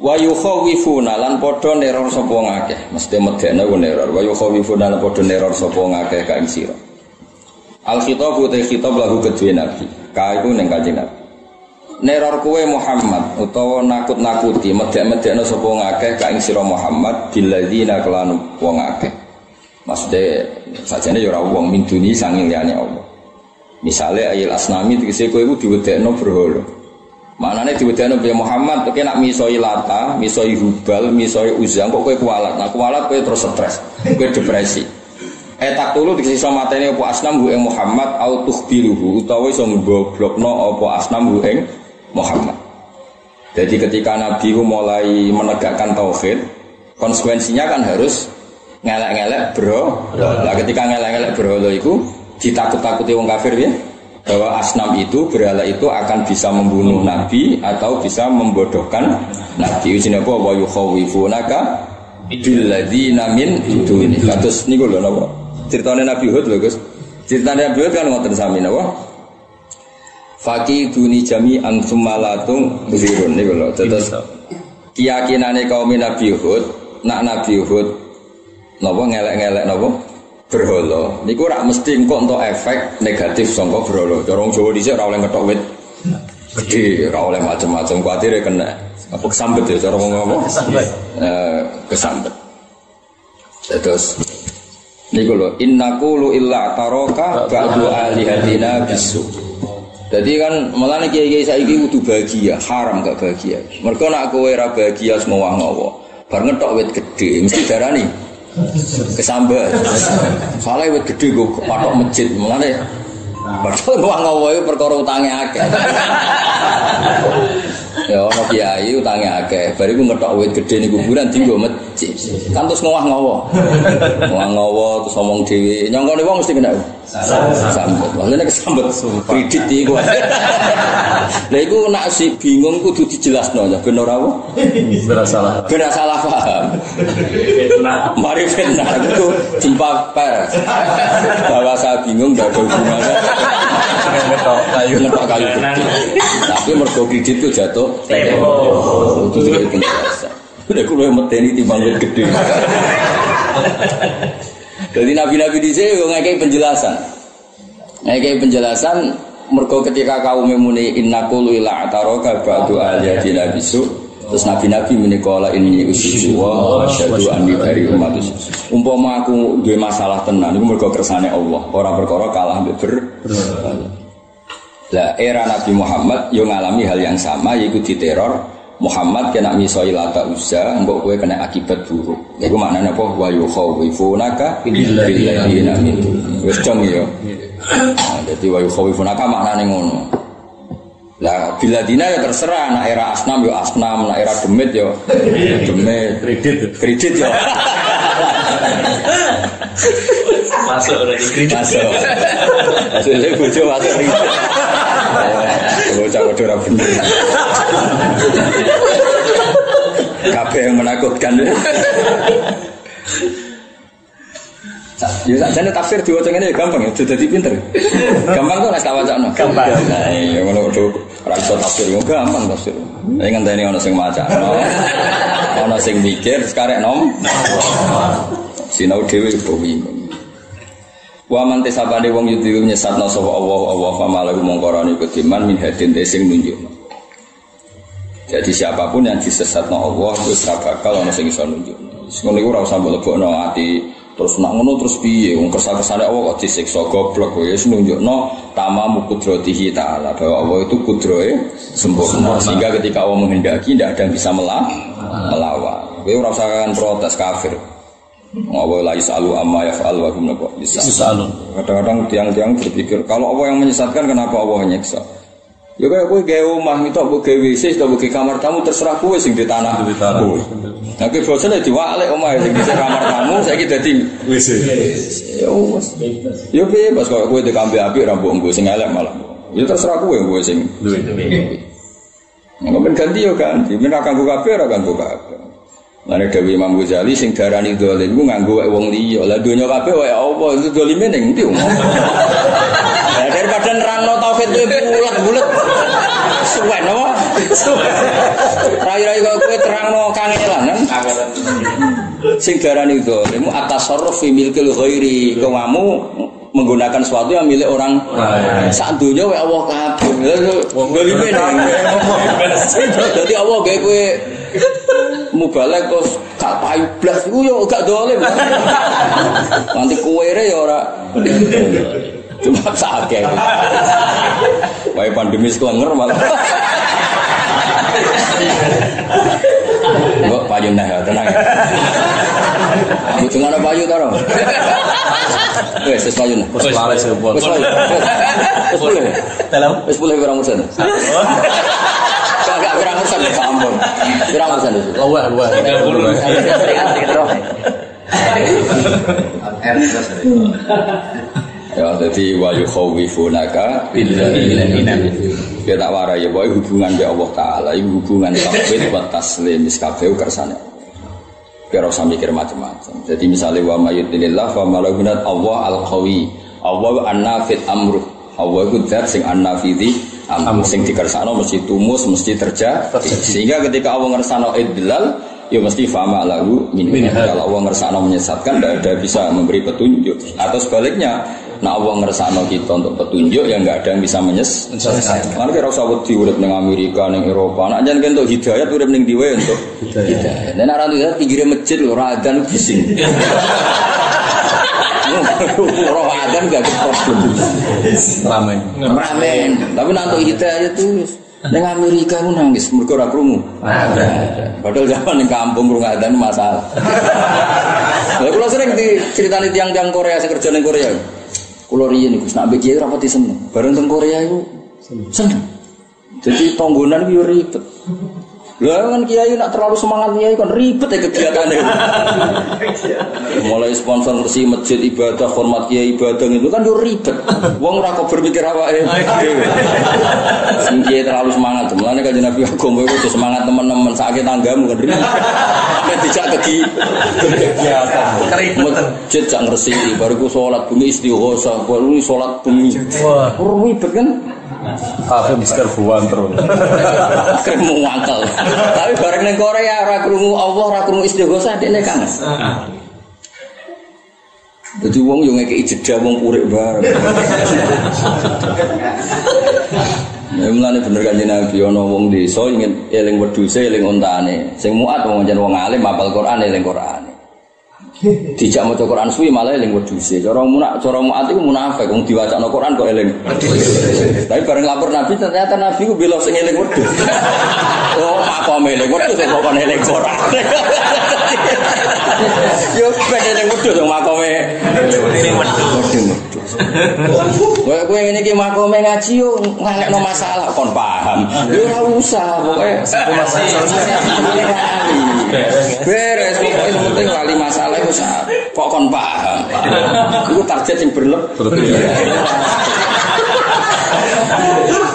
Wa yukhawifuna lan padha neror sapa ngakeh. Mesti medene ku neror. Wa yukhawifuna lan padha neror sapa ngakeh ka ing sira. Al khitabu te khitab lahu kedue nabi. Ka iku ning kanjeng nabi. Neror kue Muhammad utawa nakut-nakuti medek-medekno sapa ngakeh ka ing sira Muhammad billadzina kelan wong akeh. Maksudnya sajane ya ora wong min duni sanging liyane Allah. Misalnya ayil asnami tegese kowe iku diwedekno berhala. Manane diwedekno ya Muhammad kowe nak misoi lata, misoi hubal, misoi uzang kok kowe kualat. Nah kualat kowe terus stres, kowe depresi. Eh tak tulu sama mateni apa asnam bu ing Muhammad au tukhbiruhu utawa iso nggoblokno apa asnam bu ing Muhammad. Jadi ketika Nabi mulai menegakkan tauhid, konsekuensinya kan harus ngelek-ngelek bro. Nah ketika ngelek-ngelek bro itu ditakut-takuti wong kafir ya bahwa asnam itu berhala itu akan bisa membunuh Nabi atau bisa membodohkan Nabi. Ujine apa wa yukhawifunaka billadzina min duni. Kados niku lho napa? Ceritane Nabi Hud lho Gus. Ceritane Nabi Hud kan ngoten sami napa? Fakiduni jami ansumalatung zirun niku lho. Terus keyakinane kaum Nabi Hud, nak Nabi Hud napa ngelek-ngelek napa berhala. Niku ora mesti engko entuk efek negatif sangka berhala. Cara wong Jawa dhisik ora oleh ngetok wit gede, ora oleh macam-macam kuatire kena apa kesambet ya cara wong ngomong. Kesambet. Eh, kesambet. Terus niku lho innaqulu illa taraka ba'du alihatina bisu. Jadi kan malah nih kiai saiki kudu bahagia, haram gak bahagia. Mereka nak kowe ra bahagia semua ngawa. Bar ngetok wit gede, mesti darani kesambat. Soalnya wit gede gue kepatok masjid, nih. Padahal wong ngawa itu perkara utangnya akeh. ya ono kiai utangnya akeh, bari ku ngetok wit gede ning kuburan dienggo masjid. Kan terus ngowah ngawa. Ngowah ngawa terus ngomong dhewe, nyongkone wong mesti kena. Sambet. Maksudnya kesambet kredit iku. Lah iku nak si bingung kudu dijelasno ya ben ora apa? Bersalah. Ben ora salah paham. Mari fitnah itu jumpa pers. Bahwa saya bingung gak ada hubungannya Dengan betok kayu. ngetok kayu. Tapi mergo kredit itu jatuh tempo. Itu penjelasan. Udah kulo meteni timbang gede. Jadi nabi-nabi di sini ngekei penjelasan. Ngekei penjelasan mergo ketika kaum muni innaku ila ataroka ba'du aliyadina bisu. Terus nabi-nabi menikola ini usuju wa asyhadu anni dari umat umpama aku duwe masalah tenan iku mergo kersane Allah. Ora perkara kalah mbek ber lah era Nabi Muhammad yo ngalami hal yang sama yaitu diteror Muhammad kena miso ilata uza mbok kowe kena akibat buruk. Iku maknane apa? Wa yukhawifunaka billadzina min wis dong yo Nah, jadi wa yukhawifunaka maknane ngono. Lah bila dina ya terserah nak era asnam yo asnam nak era demit yo demit. Kredit. kredit yo Masuk udah di kredit. masuk. Masuk saya bojo masuk. Kredit bocah bodoh ora bener kabeh yang menakutkan Ya sakjane tafsir diwaca ngene ya gampang ya, dadi pinter. Gampang kok nek tak wacana. Gampang. Ya ngono kok ora iso tafsir yo gampang tafsir. Nek ngenteni ana sing maca. Ana sing mikir sekarek nom. Sinau dhewe kok bingung. Wa man tesabane wong yudiru nyesatna sapa Allah Allah fa malahu mongkorane kediman min hadin sing nunjukno. Jadi siapa pun yang disesatno Allah itu ora bakal ana sing iso nunjukno. Wis ngono iku ora usah mbok lebokno ati terus nak ngono terus piye wong kersane Allah kok disiksa goblok ya wis nunjukno tamamu kudratihi taala bahwa Allah itu kudrohe sempurna sehingga ketika Allah menghendaki tidak ada yang bisa melawan. Kowe ora usah kan protes kafir. Allah la yasalu amma yaf'al wa hum nabo Yusalun. Kadang-kadang tiang-tiang berpikir kalau Allah yang menyesatkan kenapa Allah nyiksa? Ya kayak kowe gawe omah itu mbok gawe WC atau mbok gawe kamar tamu terserah kowe sing di tanah. Di tanah. Kowe. Nah kowe bosan ya diwalek omah sing di kamar tamu saiki dadi WC. ya wes. Ya bebas kok kowe dikambil apik ra mbok sing elek malah. Ya terserah kowe kowe sing. Nggak ben ganti yo ganti, men akan nganggo kabeh ora nganggo kabeh. Lane Dewi Imam Ghazali sing darani dolim ku nganggo wong liya. Lah donya kabeh wae apa itu dolime ning ndi. Lah daripada nerangno tauhid kowe bulet-bulet. Suwen apa? Rai-rai kok kowe terangno kangelan kan. Sing darani dolim atasarruf fi milkil ghairi. Kamu menggunakan sesuatu yang milik orang saat dunia wae Allah kabeh. Dolime ning. Dadi Allah gawe kowe mubalek terus gak payu blas iku yo gak dolim. Nanti kuwere ya ora. Cuma sakit. Wae pandemi sekelenger malah. Mbok payu nah ya, tenang. Butuh ana payu ta ora? Wes wis payu. nah. Lari sepon. Wis payu. Wis boleh. Dalam Wis boleh kurang. Urusan ya ampun. Kurang urusan itu. Luweh, luweh. Ya, jadi wa yukhawifunaka Biladzina Ya tak warai ya, bahwa hubungan dengan Allah Ta'ala Itu hubungan tauhid wa taslim Iskabeu kersane Biar usah mikir macam-macam. Jadi misalnya wa mayyidilillah Wa malagunat Allah al-qawi. Allah an-nafid amruh. Allah itu dat sing an-nafidi amruh Sing dikersano mesti tumus, mesti terjadi. Sehingga ketika Allah ngersano idlal Ya mesti fama lagu min Kalau Allah ngersano menyesatkan Tidak ada bisa memberi petunjuk. Atau sebaliknya Nah Allah ngersano kita untuk petunjuk Ya nggak ada yang bisa menyes Karena kira usah wedi urip ning Amerika, ning Eropa. Nek jan untuk hidayat urip ning diwe untuk hidayat. Dan ora itu pinggire masjid lho ora adzan bising. Ora adzan gak ada problem. Ramen. Ramen. Tapi nek untuk hidayat itu ning Amerika ku nangis mergo ora krungu. Padahal zaman ning kampung krungu adzan masalah. Lah kula sering diceritani tiang-tiang Korea sing kerja ning Korea. Kulo riyen iku nak mbek kiai ora pati seneng. Bareng teng Korea iku seneng. Jadi tonggonan ku ribet. Lah kan kiai nak terlalu semangat kiai kan ribet ya kegiatannya. Mulai sponsor bersih masjid ibadah, hormat kiai ibadah itu kan yo ribet. Wong ora kok berpikir awake. Sing kiai terlalu semangat, mulane kanjeng Nabi agama itu semangat teman-teman sakit tanggamu kan ribet. Nek dijak kegi kegiatan. Masjid jak ngresiki, baru ku salat bumi istighosa, baru salat bumi. Wah, Ribet kan? Aku mister buan terus. Kremu wangkel. Tapi bareng ning Korea ora krungu Allah, ora krungu istighosa dekne kan. Jadi wong yo ngekeki jeda wong purik bareng. Ya mulane bener kan Nabi ana wong desa ingin eling wedhuse eling ontane. Sing muat wong jan wong alim apal Quran eling Quran. Dijak maca Quran suwi malah eling wedhuse. Cara munak cara muat iku munafik wong diwacana Quran kok eling. Tapi bareng lapor Nabi ternyata Nabi ku bela sing eling wedhus. Oh, makom eling wedhus sing kok eling Quran. Yo ben eling wedhus wong makome Ini wedhus. Kayak gue ini ki makome ngaji yo ngalekno masalah kon paham. Yo ora usah pokoke satu masalah beres pokoke penting kali masalah sak kok kon paham. Iku target sing berlebih.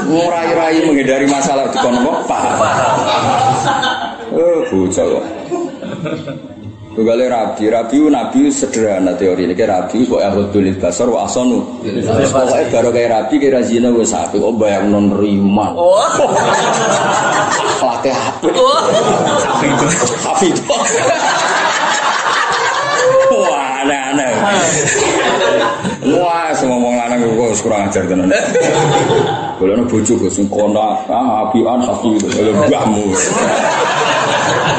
Ngurai-rai menghindari masalah di kono kok paham. Oh, bocah kok. Tugale rabi, rabi ku nabi sederhana teori ini. Kayak rabi kok abdul basar wa asanu. Pokoknya baru kayak rabi kayak razina gue sapi. Kok bayang non riman. Akhlaknya apa? Hafi itu. Wah, aneh-aneh. Wah, semua ngomong lanang gue kurang ajar tenan. Nih bojo gue sing kona, ah, apian, hafi itu. Boleh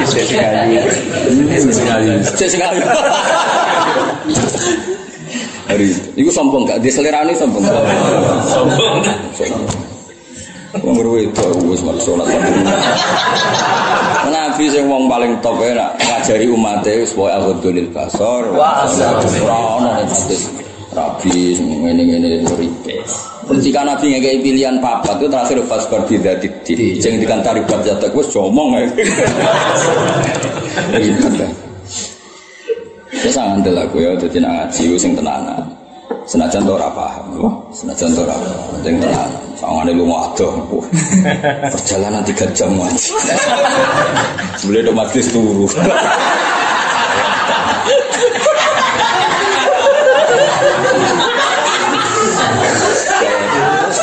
mbahmu. Sekali. Cek sekali. Hari itu sombong gak diselerani sombong. Sombong. Wong ngruwe itu wis mari salat. Nabi sing wong paling top ya nak ngajari umate wis pokoke abdulil basar. Wah, ora ono hadis rabi ngene-ngene ribet. Ketika Nabi ngekei pilihan papat itu terakhir fasbar bidati di sing dikan taribat jatuh wis comong ya. Ribet ya. Terus ngandel aku ya dadi nak ngaji wis sing tenanan. Senajan to ora paham, senajan to ora paham, sing tenanan. Sangane lu adoh. Wah, Perjalanan 3 jam ngaji. Sebelum ada majlis turu.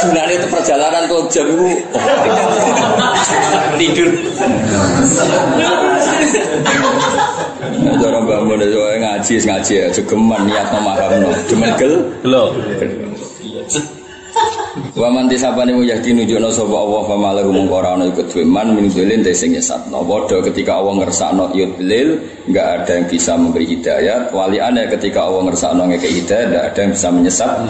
gunanya itu perjalanan tuh jam itu Tidur. Cara bangun itu ngaji, ngaji ya, jegeman niat memaham no, cuman gel, Lo, Wa man tisabane yahdi nunjukna sapa Allah fa malahu mungko ora ana ikut duwe man min dzilin sing nyesatno. Padha ketika Allah ngersakno yudlil enggak ada yang bisa memberi hidayah. Waliane ketika Allah ngersakno ngeke hidayah enggak ada yang bisa menyesatkan.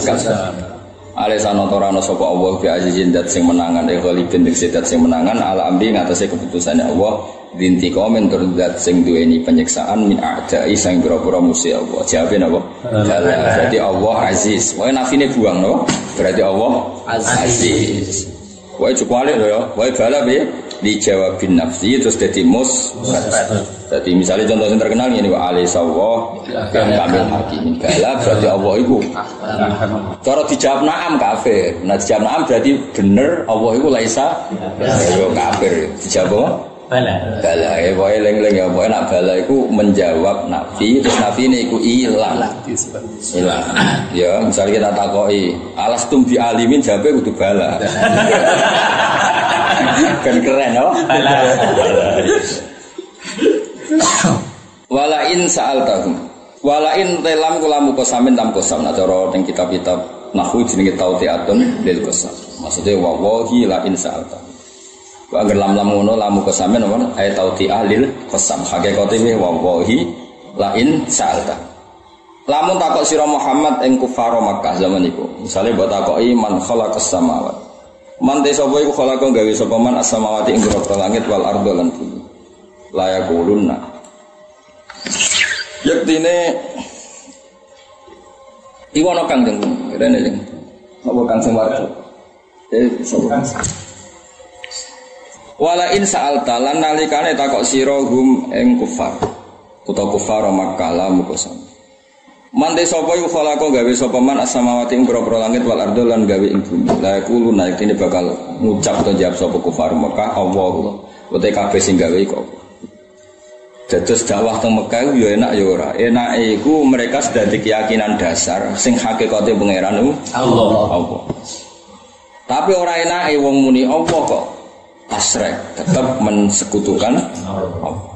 Alesana torano sapa Allah bi azizin dat sing menangan e ghalibin dik sedat sing menangan ala amri ngatasé keputusane Allah dinti komen tur dat sing duweni penyiksaan min a'dai sang pira-pira musuh Allah. Jawabe napa? Dalah berarti Allah aziz. Wae nafine buang napa? Berarti Allah aziz. Wae cukup alik lho ya. Wae bala piye? Dijawab bin nafsi terus dadi mus. Jadi misalnya contoh yang terkenal ini wa alaihi sawah yang kamil hakimin bala berarti Allah itu Cara dijawab na'am kafir. Nah dijawab na'am berarti bener Allah itu laisa ya kafir. Dijawab apa? Bala. Bala ya pokoknya leng-leng ya pokoknya nak bala itu menjawab nafi terus nafi ini itu hilang hilang ya misalnya kita takoi alas tumbi alimin jawabnya kudu bala kan keren oh. Walain saal tahum. Walain telam kulamu kosamin tam kosam. Nah cara teng kitab-kitab nahwu jenenge tautiatun lil kosam. Maksudnya wawahi la in saal tahum. Wa agar lam lam ngono lamu kosamin apa? Ayat tauti lil kosam. Hakikate ini wawahi la in saal tahum. Lamun takok sira Muhammad ing kufaro Makkah zaman iku. Misale mbok takoki man khalaqas samawat. Man te sapa iku khalaqa gawe sapa man as-samawati ing langit wal ardo lan bumi. Layak ulunna. Yektine Iku kang jeng kene jeng. Apa kang sing warga? Eh sapa? Wala in sa'alta lan nalikane takok sira hum ing kufar. Kuta kufar Makkah la mukosan. Mante sapa yu khalaqa gawe sapa man as-samawati ing pira langit wal ardo lan gawe ing bumi. La yaqulu naik ini bakal ngucap to jawab sapa kufar Makkah Allah. Utai kabeh sing gawe iku apa. Dados dakwah teng Mekah iku ya enak ya ora. Enake iku mereka sudah di keyakinan dasar sing hakikate pangeran iku Allah. Allah. Tapi ora enake wong muni Allah kok tasrek tetap mensekutukan Allah.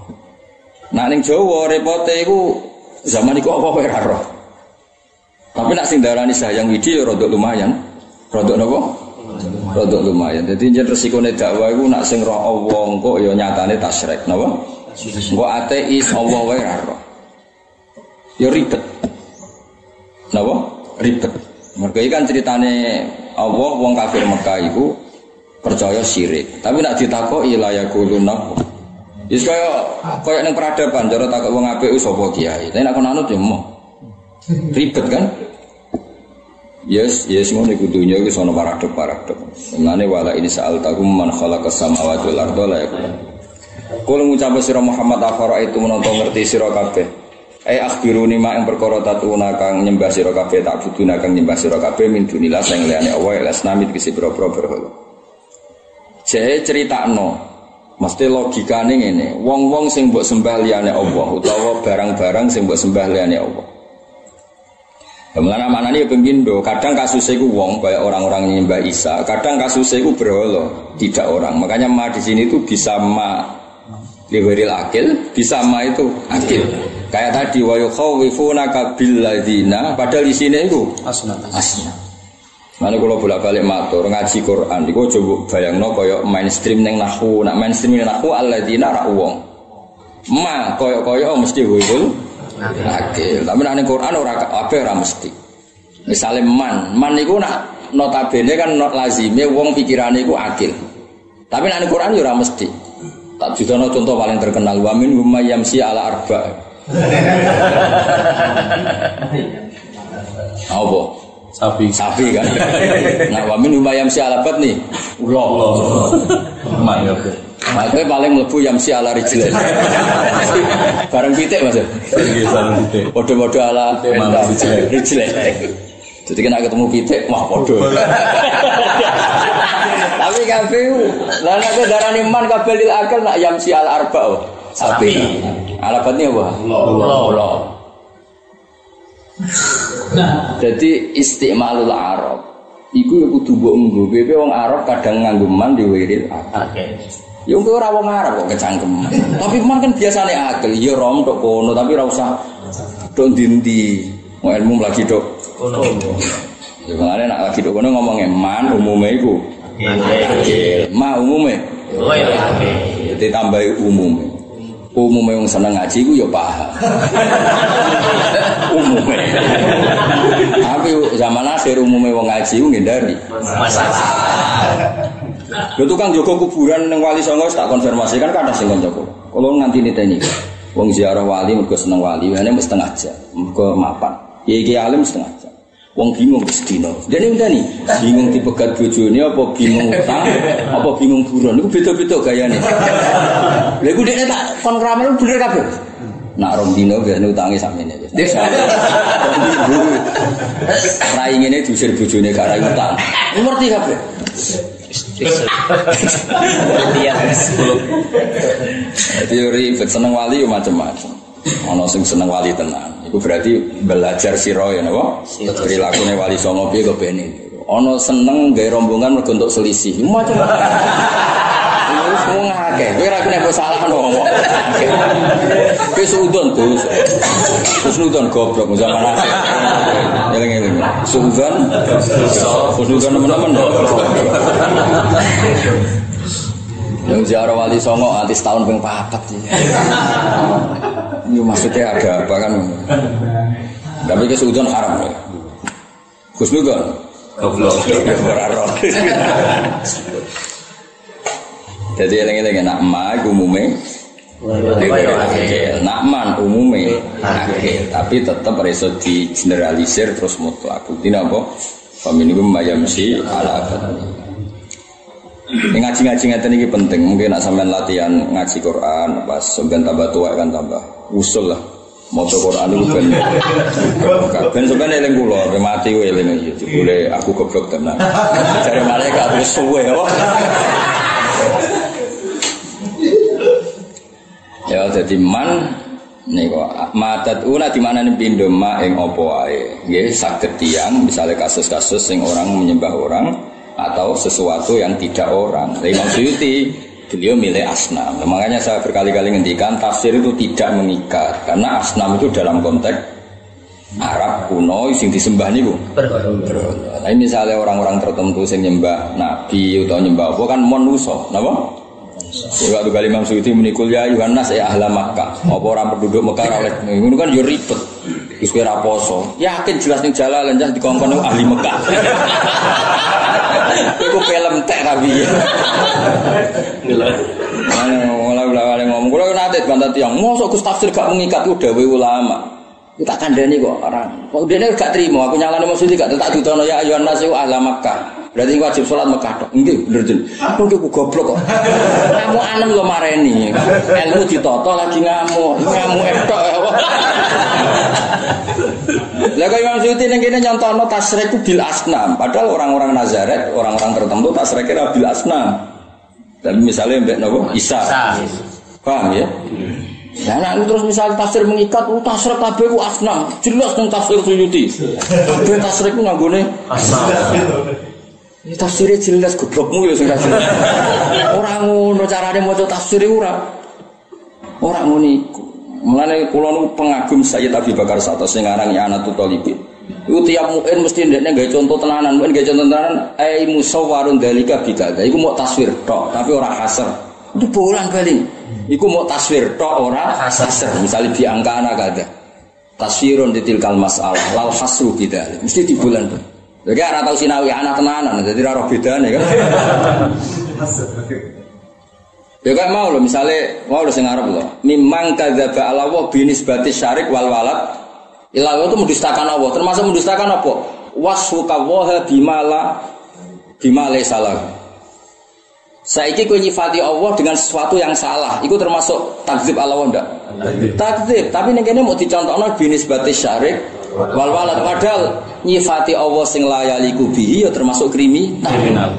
Nah ning Jawa repote iku zaman iku apa kowe ora roh. Tapi nak sing darani sayang widi ya rodok lumayan. Rodok napa? Rodok lumayan. Jadi jen resikone dakwah iku nak sing roh Allah engko ya nyatane tasrek napa? Engko ateis Allah wae ora roh. Ya ribet. Napa? Ribet. Mergo kan ceritane Allah wong kafir Mekah iku percaya syirik. Tapi nak ditakoki la yaquluna Wis kaya kaya ning peradaban cara takok wong apik sapa kiai. Tapi nek kon anut ya. Ribet kan? Yes, yes ngono iku dunya iki sono paradok paradok. Mulane wala ini sa'al takum man khalaqas samawati wal arda la yakun. Kul ngucap sira Muhammad afara itu menonton ngerti sira kabeh. Eh akhbiruni ma yang perkara tatuna kang nyembah sira kabeh tak buduna kang nyembah sira kabeh min dunillah sing liyane Allah ya lasnamit kisi boro-boro berhala. Jae critakno Mesti logikane ngene, wong-wong sing mbok sembah liyane Allah utawa barang-barang sing mbok sembah liyane Allah. Ke mana mana nih pembindo, kadang kasusnya itu wong kayak orang-orang yang nyembah Isa, kadang kasusnya itu berhala, tidak orang. Makanya ma di sini itu bisa ma liwiril akil, bisa ma itu akil. Kayak tadi wa yukhawifuna bil ladina, padahal di sini itu Asna. asna. Mana kalau bolak balik matur ngaji Quran, itu coba bayangno koyo mainstream neng nahu, nak mainstream neng nahu alladzina ra wong. Ma koyo koyo mesti wibul akil. Tapi neng Quran ora apa ora mesti. Misalnya man, man itu nak notabene kan not lazime wong pikirane iku akil. Tapi neng Quran ya ora mesti. Tak juga contoh paling terkenal wamin huma yamsi ala arba. Apa? Sapi. sapi kan? Nah wamin huma yamsi ala nih. Ulo. Mak ya. Bu. makanya paling mlebu yamsi ala rijlen bareng pitik mas. Iki sareng titik. podo-podo ala rijlen. rijlen jadi kena ketemu pitik wah podo tapi kabeh lah nek darani man kabeh lil akal nak yamsi ala arba sapi. Ala batni apa ulo Jadi istimalul Arab Iku ya kudu mbok nggo. Pepe wong Arab kadang nganggo man diwiril akal. Oke. Ya engko ora wong Arab kok kecangkeman. tapi man kan biasane akal. Ya rom tok kono tapi ora usah tok ndi-ndi. Mau ilmu lagi tok. Kono. Ya ngene nak lagi tok kono ngomongnya man umume iku. Akil. Ma umume. Oh ya. Oke. Jadi tambah umume. Umume yang seneng ngaji ku ya paham. umume. Tapi zaman akhir umume wong ngaji ku ngindari. Masalah. Lho tukang Joko kuburan ning Wali Songo tak konfirmasi kan kada sing koncoku. Kalau nganti niteni. Wong ziarah wali mergo seneng wali, mesti setengah jam. Mergo mapan. Ya iki alim setengah jam. Wong bingung dino. Dene nih bingung dipegat bojone apa bingung utang, apa bingung buron. Iku beda-beda gayane. Lha iku dekne tak kon ramal bener kabeh. Nak rong dino biasane utange sakmene. Rai ngene diusir bojone gak rai utang. Ngerti kabeh. Iya. Ribet seneng wali macam-macam. Ono sing seneng wali tenan. Iku berarti belajar sira ya napa? Prilakune wali songo piye kok bene. Ono seneng gawe rombongan mergo untuk selisih. Iku semua ngakeh. Kowe ra kena salah ngomong. Kowe sudon terus. Terus nudon goblok zaman akhir. Eling-eling. Sudon. Sudon teman-teman. Yang ziarah wali songo nanti setahun ping papat ya. Ini maksudnya ada apa kan? Tapi kesudon haram ya. Gus Nudon. Goblok. Jadi eling-eling nak ma iku umume akil. Nak man umume akil, tapi tetap iso di generalisir terus mutlak. Bukti napa? Faminhum mayamsi ala abad. Ini ngaji-ngaji ngeten iki penting. Mungkin nak sampean latihan ngaji Quran pas sampean tambah tua kan tambah usul lah. Maca Quran itu ben ben sampean eling kula, ben mati ku eling iki. Jebule aku goblok tenan. Jare malaikat wis suwe ya. Ya jadi man niku matat una di mana nih pindo ma ing apa wae. Nggih saged tiyang misalnya kasus-kasus sing orang menyembah orang atau sesuatu yang tidak orang. Tapi Imam Suyuti beliau milih asnam. Nah, makanya saya berkali-kali ngendikan tafsir itu tidak mengikat karena asnam itu dalam konteks Arab kuno sing disembah niku. Nah, misalnya orang-orang tertentu sing nyembah nabi atau nyembah apa kan manusa, napa? Ya waktu kali Imam Suyuti menikul ya Yohanes ya ahla Makkah. Apa orang penduduk Mekah oleh ngono kan yo ribet. Wis kowe ra poso. Yakin jelas ning jalan jan dikongkon ahli Mekah. Iku film tek ra piye. Mulai mulai ngomong kula nate bantah tiang. Mosok Gus tafsir gak mengikat ku dawe ulama. Ku tak kandhani kok orang. Kok dene gak trimo aku nyalane maksud gak tak dudono ya ayuhan nasu ahla Makkah. Berarti wajib sholat Mekah tok. Nggih, bener jen. Aku ki ku goblok kok. Kamu anem lo mareni. Ilmu ditoto lagi ngamuk. Ngamuk ya. Lah kaya Imam Suyuti ning kene nyontono tasrek bil asnam. Padahal orang-orang Nazaret, orang-orang tertentu tasrek kira bil asnam. Dan misalnya mbek napa? Isa. Paham ya? Nah, nah, terus misalnya tafsir mengikat, oh, tasrek kabeh ku asnam. Jelas nang tafsir Suyuti. Kabeh tasrek ku nganggone asnam. Ini tafsirnya jelas goblokmu ya sing jelas. Ora ngono carane maca tafsir ora. Ora ngono iku. Mulane kula nu pengagum Sayyid Abi Bakar Sato sing aran ya Anatul Talibin. Iku tiap muin mesti ndekne gawe contoh tenanan, muin gawe contoh tenanan ai musawwarun dalika bikada. Iku mau taswir tok, tapi ora hasr. Itu bolan balik. Iku mau taswir tok ora hasr. Misalnya di angka anak ada. Taswirun ditilkal masalah, lal hasru bidzalik. Mesti di bulan tuh. Jadi ora tau sinawi anak tenanan, jadi ora roh bedane kan. Ya kayak mau loh, misalnya mau loh sing Arab loh. Mimang kadzaba ala wa binisbati syarik wal walad. Ilawa itu mendustakan Allah, termasuk mendustakan apa? Wasfuka waha bimala bimale salah. Saiki kowe nyifati Allah dengan sesuatu yang salah, itu termasuk takzib Allah ndak? Takzib, tapi ning kene mau dicontohno binisbati syarik wal walad padahal nyifati Allah sing layaliku bihi ya termasuk kriminal.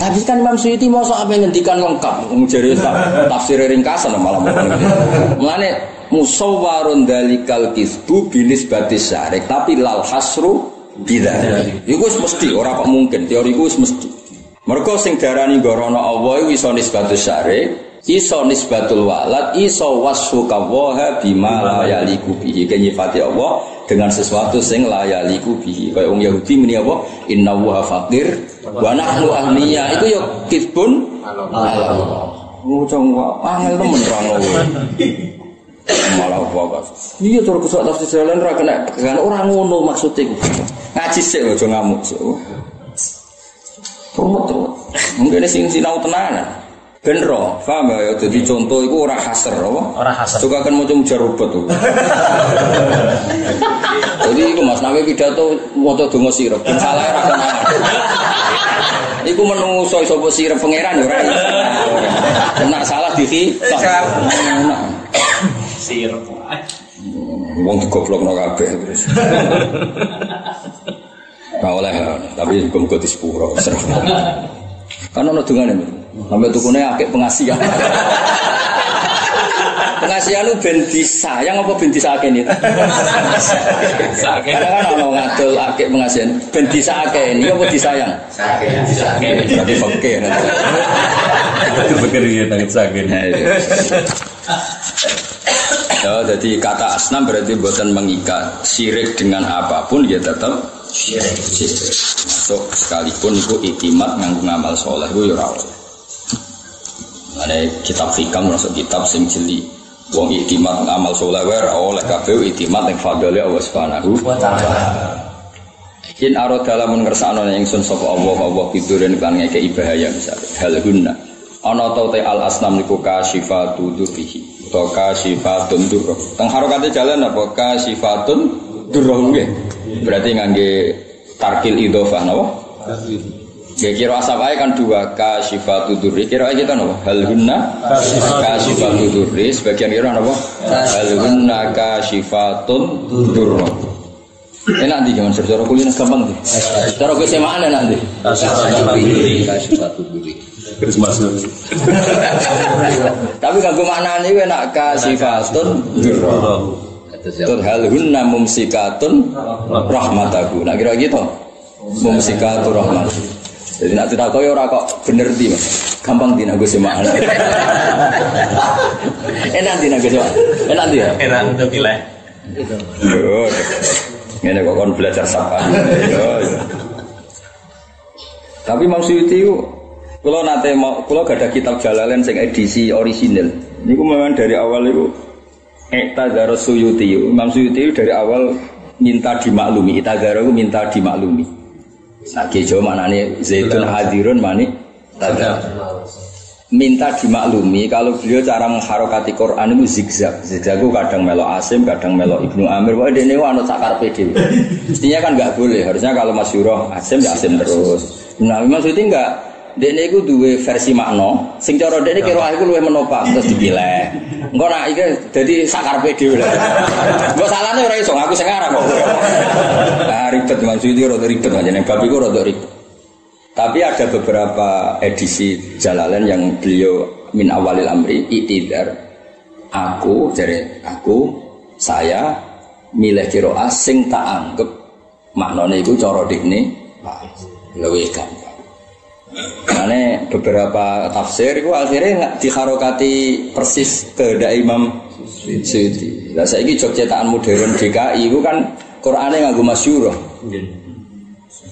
Tapi kan Imam Suyuti mau apa yang ngendikan lengkap, jadi tafsir ringkasan malah. Mulane musawwarun dalikal kisbu binis batis syarik, tapi lal hasru bidah. Iku mesti orang kok mungkin, teoriku mesti. Mereka sing darani gorono Allah iso nisbatus syarik, iso nisbatul walad, iso wasfu kawaha bima la yaliku bihi Allah dengan sesuatu sing la yaliku bihi. Kayak orang Yahudi muni apa? Inna wa faqir wa nahnu ahniya. Itu ya kisbun Allah. Ngucang wa angel temen rano. Malah apa Iya cara kusuk tafsir jalan ra kena kan ora ngono maksudnya Ngaji sik aja ngamuk sik. Rumut rumut. Mungkin sing sinau tenanan. Ben ro, paham ya? Jadi contoh itu ora hasr, apa? Ora hasr. Suka kan mau mujarubah tuh. Jadi itu Mas Nabi pidato moto donga sirep, ben salah ora kenangan. Iku menungso sapa sirep pangeran ya ora iso. Kena salah diki. Sirep. Wong digoblokno kabeh terus. Nah oleh, tapi muga-muga disepuro. Kan ono dungane. Sampai tukune akeh pengasihan. Pengasihan lu ben disayang apa ben disakeni? Sakit. Karena kan ono ngadol akeh pengasihan. Ben disakeni apa disayang? Sakit. Berarti fakir. Itu bekerja ya tangit sakit. Nah, itu. Ya, jadi kata asnam berarti buatan mengikat syirik dengan apa pun ya tetap Syirik. syirik. Masuk sekalipun itu itimat nganggo ngamal soleh itu ya Ada kitab hikam masuk kitab sing jeli. Wong itimat ngamal soleh wae ora oleh kabeh itimat ning fadhole Allah Subhanahu wa taala. In aro dalam ngersakno ing sun sapa Allah Allah bidurin kan ngeke bahaya misalnya hal guna. Ana ta te al asnam niku kasifatu durrihi. Utawa kasifatun durrah. Teng harokate jalan apa kasifatun durrah nggih. Berarti ngangge tarkil idhofah napa? Ya kira asap kan dua kasifatu durri. Kira kita nopo hal hunna kasifatu durri. Sebagian kira nopo hal hunna kasifatun durri. Enak di zaman sejarah kuliah gampang tuh. Cara gue. Kasifatu duri. Terus masuk. Tapi kagum maknanya gue enak kasifatun durri. Tur hal hunna mumsikatun rahmataku. Nah kira gitu. Mumsikatun rahmat. Jadi nak tidak kau ora kok bener di mas. Gampang di nago semaan. Enak di nago semaan. Enak di ya. Enak untuk pilih. Ini kok kon belajar sapa. Tapi maksud itu kalau nanti mau, kalau gak ada kitab Jalalain sing edisi orisinil, ini memang dari awal itu Iktadara Suyuti, Imam Suyuti dari awal minta dimaklumi, Iktadara itu minta dimaklumi. Nah, kejo maknanya Zaitun hadirun mani tadar. Minta dimaklumi kalau beliau cara mengharokati Quran itu zigzag. Zigzag itu kadang melo Asim, kadang melo Ibnu Amir. Wah, ini anut sakar PD. Mestinya kan nggak boleh. Harusnya kalau Mas Yuroh Asim ya Asim terus. Nah, Imam Suyuti enggak. Dene iku duwe versi makna, sing cara dene kira aku luwih menopang terus dipilih. Engko nak iki dadi sakarepe dhewe lho. Mbok salahne ora iso, aku sing ngarang kok. Ah ribet maksudnya rada ribet aja nek bab iku rada ribet. Tapi ada beberapa edisi Jalalain yang beliau min awalil amri itidar aku jadi aku saya milih kiro asing tak anggap maknanya itu coro dikne lebih gampang. Karena beberapa tafsir itu akhirnya diharokati persis kehendak Imam Suyuti. Nah saya ini cetakan modern DKI itu kan Qurannya nganggo masyurah.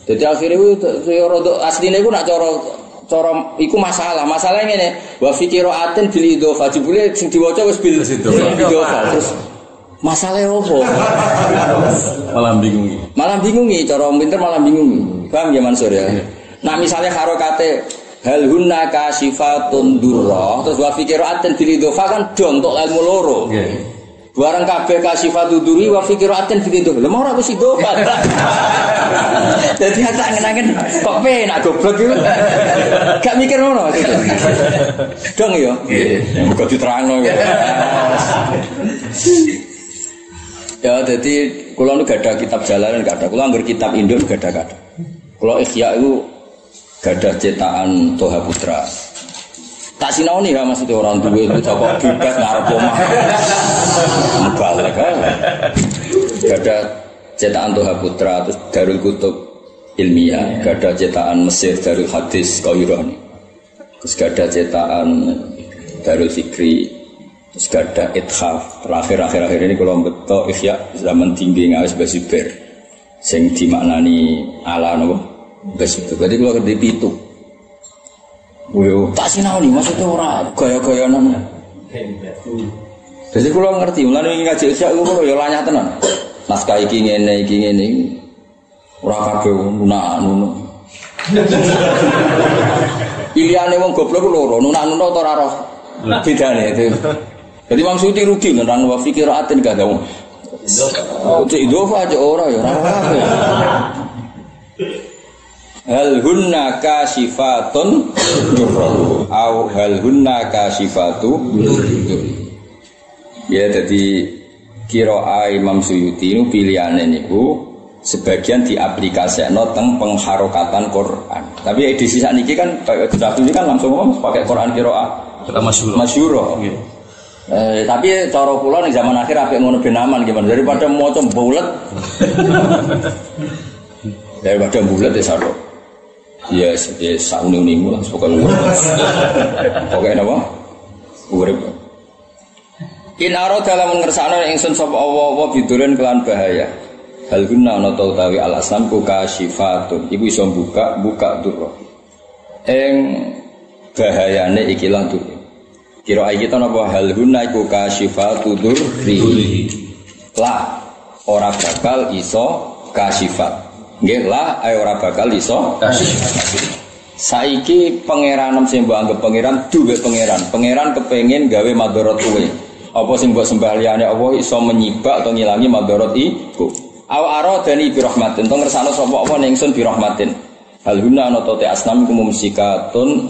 Jadi akhirnya itu rodok aslinya itu nak coro coro iku masalah. Masalahnya ini wa fikiro aten bil idofa jebule sing diwaca wis bil idofa terus masalahnya apa? Malah bingung. Malah bingungi, cara pinter malah bingungi. Paham ya Mansur ya? Nah misalnya harokate hal hunna kasifatun durra terus wa aten bil idofa kan dong untuk ilmu loro. Barang kabeh kasifatu duri wa fikiro aten bil idofa. Lah ora wis. Jadi aku tak ngenangen kok penak goblok itu. Gak mikir ngono maksudnya. Dong ya. Muga diterangno ya. Ya, jadi kalau nu gak ada kitab jalanan gak ada. Kalau anggur kitab Indo gak ada gak ada. Kalau Ikhya itu gak ada cetakan Toha Putra. Tak sinau nih ya maksudnya orang tua itu kok bebas ngarep omah. Balik kan. Gak ada cetakan Toha Putra terus Darul Kutub ilmiah, gak ada cetakan Mesir Darul Hadis Kairani. Terus gak ada cetakan Darul Fikri Terus gak ada ithaf Terakhir akhir akhir ini kalau betul ikhya zaman tinggi ngawes basuber Sing dimaknani ala nopo basuber Berarti kalau kerja pitu. Wuyo, tak sinau nih maksudnya orang gaya-gaya namanya Jadi kalau ngerti, mulai ini ngaji ikhya itu kalau ya lanya tenan. Naskah iki ngene iki ngene. Ora kabeh nunak nunu Pilihannya wong goblok loro, nunak nunu atau ora roh? Bedane itu. Jadi maksudnya rugi nang wa fikiratin gak ada. Cek idofa aja ora ya ora. Hal hunna kasifatun durratu au hal hunna kasifatu. Ya jadi kira Imam Suyuti itu pilihannya niku sebagian diaplikasikan teng pengharokatan Quran. Tapi edisi saat ini kan sudah ini kan langsung ngomong pakai Quran kira Kita masyhur. masyuro. Eh, tapi cara kula ning zaman akhir apik ngono ben aman gimana daripada maca bulet. daripada bulet ya satu. Ya, ya sauni-unimu lah pokoknya. Pokoknya apa? Urip. In aro dalam ngersakno Allah apa biduren kelan bahaya. Hal guna ana ta utawi al aslam ku kasyifatun. Iku iso buka buka durra. Eng bahayane ikilah durra. Kira kita napa hal guna iku kasyifatu durri. Lah ora bakal iso kasyifat. Nggih lah ayo ora bakal iso. Saiki pangeran sing mbok anggap pangeran duwe pangeran. Pangeran kepengin gawe madharat kuwe. Apa sing mbok sembah liyane Allah iso menyibak atau ngilangi madharat iku. Aw aradani bi rahmatin. To ngersano sapa apa ning ingsun bi rahmatin. Hal guna ana te asnam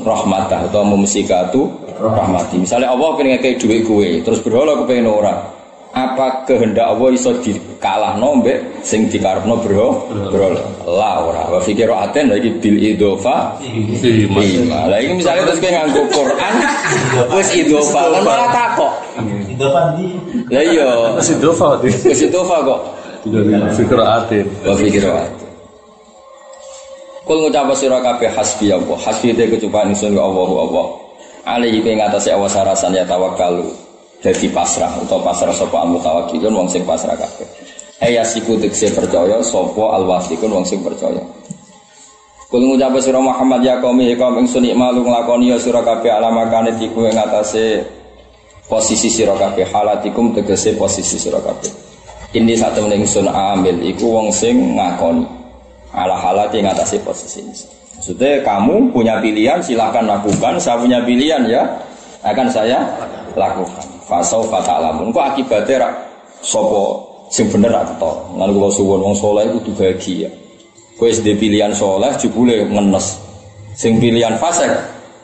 rahmatah atau mumsikatu rahmati. Misalnya Allah pengen ngekei duit kue, terus berhala kepengen ora. Apa kehendak Allah iso dikalahno mbek sing dikarepno bro berhala? La ora. Wa aten lagi bil idofa Iya, lah ini misalnya terus kayak nganggo Quran, wis idofa, kan malah takok. Lah iya, Masih dofa tuh. wis idofa kok. Tidak fikir atin. Wa aten. Kul ngucap sira kabeh hasbi Allah. Hasbi te kecupaan ingsun ya Allah Allah. Alaihi kowe ngatasi awas sarasan ya tawakkalu. Dadi pasrah utawa pasrah sapa mutawakkilun wong sing pasrah kabeh. Aya siku tekse percaya sapa alwasikun wong sing percaya. Kul ngucap sira Muhammad ya qaumi ya kaum ingsun ikmalu nglakoni ya sira kabeh alamakane tiku ing atase posisi sira kabeh halatikum tegese posisi sira kabeh. Ini satu ingsun amil iku wong sing ngakoni ala halati ngatasi posisi ini. Maksudnya kamu punya pilihan silahkan lakukan, saya punya pilihan ya akan saya lakukan. Fasau fatalamun. Kok akibatnya rak sopo sing bener rak ketok. Lalu kalau suwon wong soleh itu bahagia. Kue SD pilihan soleh jebule ngenes. Sing pilihan fasek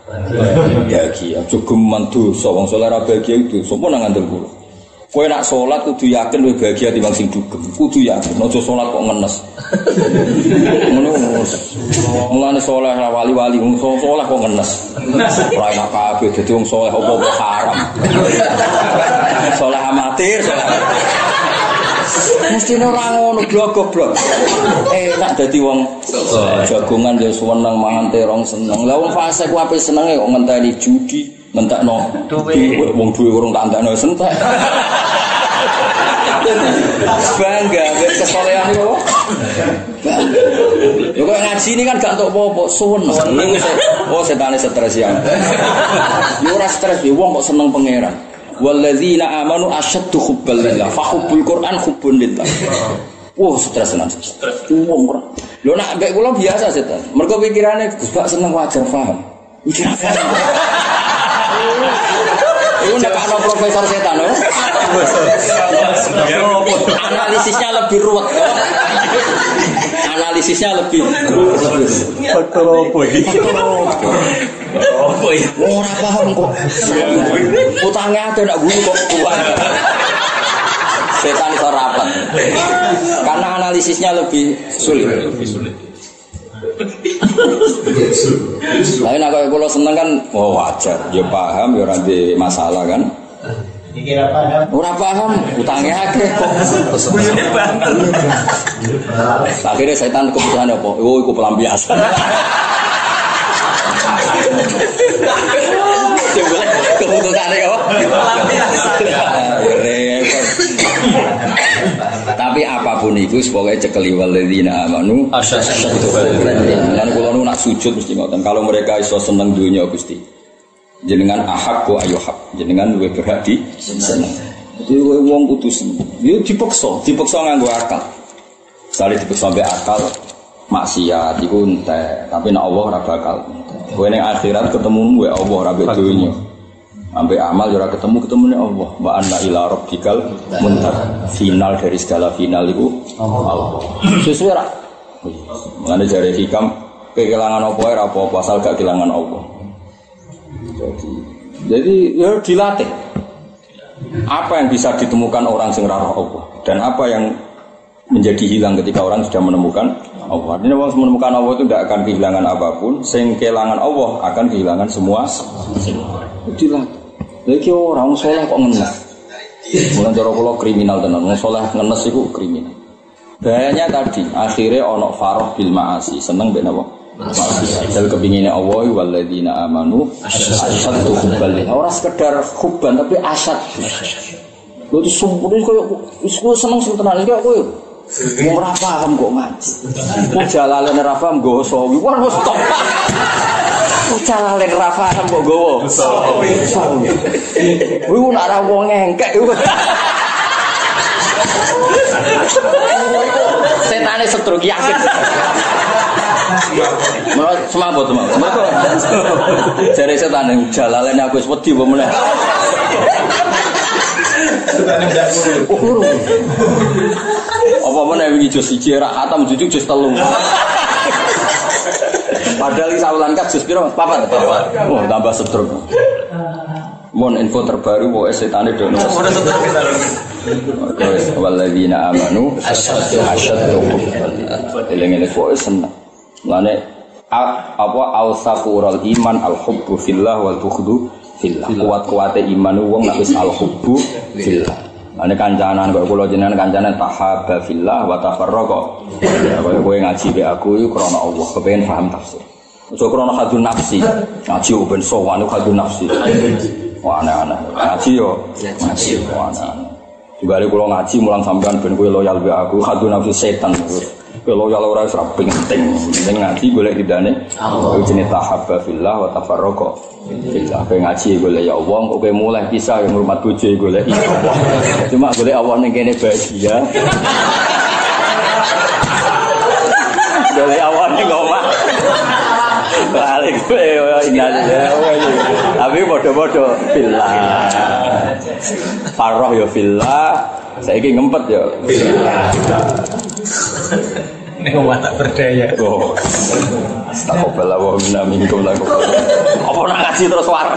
bahagia. Cukup mantu wong soleh ra bahagia itu. Sopo nang ngandel. Kowe nak sholat kudu yakin kowe bahagia timbang sing dugem. Kudu yakin, aja sholat kok ngenes. Ngono wis. Mulane saleh ra wali-wali saleh kok ngenes. Ora enak kabeh dadi wong saleh apa-apa haram. Saleh amatir. Mesti ora ngono blok goblok. Enak dadi wong jagongan ya seneng mangan terong seneng. Lah wong fase ku ape senenge kok ngenteni judi, ngentekno duwe wong duwe urung tak entekno sentek. bangga ambek kesolehan itu apa? Ya kok ngaji ini kan gak untuk apa-apa, suwen. Oh setane stres ya. Ya ora stres ya wong kok seneng pangeran. Walladzina amanu asyaddu hubbal lillah. Fa hubbul Qur'an hubbun lillah. Wah, stres tenan. Wong ora. Lho nak mbek kula biasa setan. Mergo pikirane Gus Bak seneng wajar paham. Iki Itu nak ada profesor setan, no? Analisisnya lebih ruwet. Analisisnya lebih lebih. Faktor apa ini? Ora paham kok. Utangnya ada nak guru kok kuat. Setan itu rapat. Karena analisisnya lebih sulit. Lebih sulit. Lain aku kalau seneng kan, oh wajar, ya paham, ya nanti masalah kan. Ora paham, utangnya akeh kok. Akhirnya setan kebutuhan apa? Oh, iku pelampiasan. Coba kebutuhan apa? Repot. Tapi apa pun itu pokoknya cekeli waladina amanu Lan kula nu nak sujud mesti ngoten. Kalau mereka iso seneng dunia Gusti. Jenengan ahak ku ayo hak. Jenengan luwih berhak di seneng. Jadi kowe wong kudu seneng. Yo dipaksa, dipaksa nganggo akal. Sekali dipaksa mbek akal maksiat iku entek, tapi nek Allah ora bakal. Kowe ning akhirat ketemu mbek Allah ora mbek dunya. Sampai amal ya ora ketemu ketemu nih Allah. Wa anna ila rabbikal muntar. Final dari segala final itu Allah. Sesuai ora. Mengenai jari hikam kehilangan apa ya apa asal gak kehilangan Allah. Jadi jadi ya dilatih. Apa yang bisa ditemukan orang sing roh Allah dan apa yang menjadi hilang ketika orang sudah menemukan Allah. Ini orang menemukan Allah itu tidak akan kehilangan apa pun. Sing kehilangan Allah akan kehilangan semua. Dilatih. Lagi orang soleh kok ngenes. Mulai cara kula kriminal tenan. Wong soleh ngenes iku kriminal. Bahayanya tadi, akhirnya ono faroh bil maasi, seneng ben apa? Dal kepinginnya Allah walladzina amanu asyaddu hubbal lillah. Ora sekedar hubban tapi asyad. Lu itu sumpah itu kayak kowe seneng sing tenan kayak kowe. Wong ora kok ngaji. Kok jalalen ora paham go sawi. Wah stop. Kok jalalen ora paham kok gowo. Kuwi nak ra wong ngengkek iku. Setane setruk yakin. Mau semabut mau. Jare setan jalalen aku wis wedi apa meneh. Apa meneh wingi jus siji ra atam jujuk jus telu. Padahal iki saulan kasus piro? Papat. Papat. Oh, tambah setruk. Mon info terbaru bahwa setane dono. Udah setelah kita Wes walladzina amanu asyaddu asyaddu Eling-eling kok seneng. Lane apa ausaqurul iman al hubbu fillah wal bughdu fillah. Kuat-kuate iman wong nek wis al hubbu fillah. Lane kancanan kok kula jenengan kancanan tahabba fillah wa tafarraqa. Ya kowe ngaji be aku iku krana Allah, kepengen paham tafsir. Ojo krana hadun nafsi. Ngaji ben sowan iku hadun nafsi. Wah aneh-aneh. Ngaji yo ngaji wah aneh-aneh. Juga kalau ngaji mulang sampean ben kowe loyal be aku, hadu nafsu setan. Kowe loyal ora wis ra penting. Penting ngaji golek ridane Allah. Jenenge tahabba fillah wa tafarraqa fillah. Kowe ngaji golek ya Allah, kok kowe mulai pisah yang ngurmat bojo golek ya Allah. Cuma golek Allah ning kene bahagia. Golek Allah ning omah. Balik kowe innalillahi Tapi bodoh-bodoh fillah. Farah ya fillah, saiki ngempet ya fillah. Ini rumah tak berdaya. Oh. Astagfirullah wa minna minkum lakum. Apa nak ngaji terus war?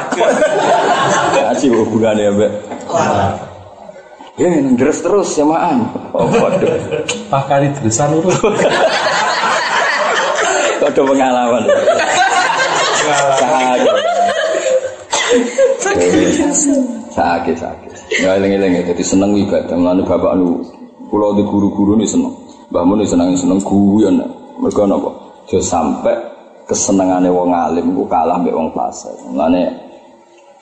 Ngaji hubungannya ya, Mbak. Ya, terus terus ya maan. Oh, waduh. Pakari terusan itu. Kode pengalaman. Sakit. Sakit, sakit. Ya eling-eling ya, jadi seneng ibadah. Mulane bapak nu kula di guru-guru ni seneng. Ni seneng seneng guyon. Mergo napa? Jo sampai kesenengane wong alim ku kalah mbek wong fasik. Mulane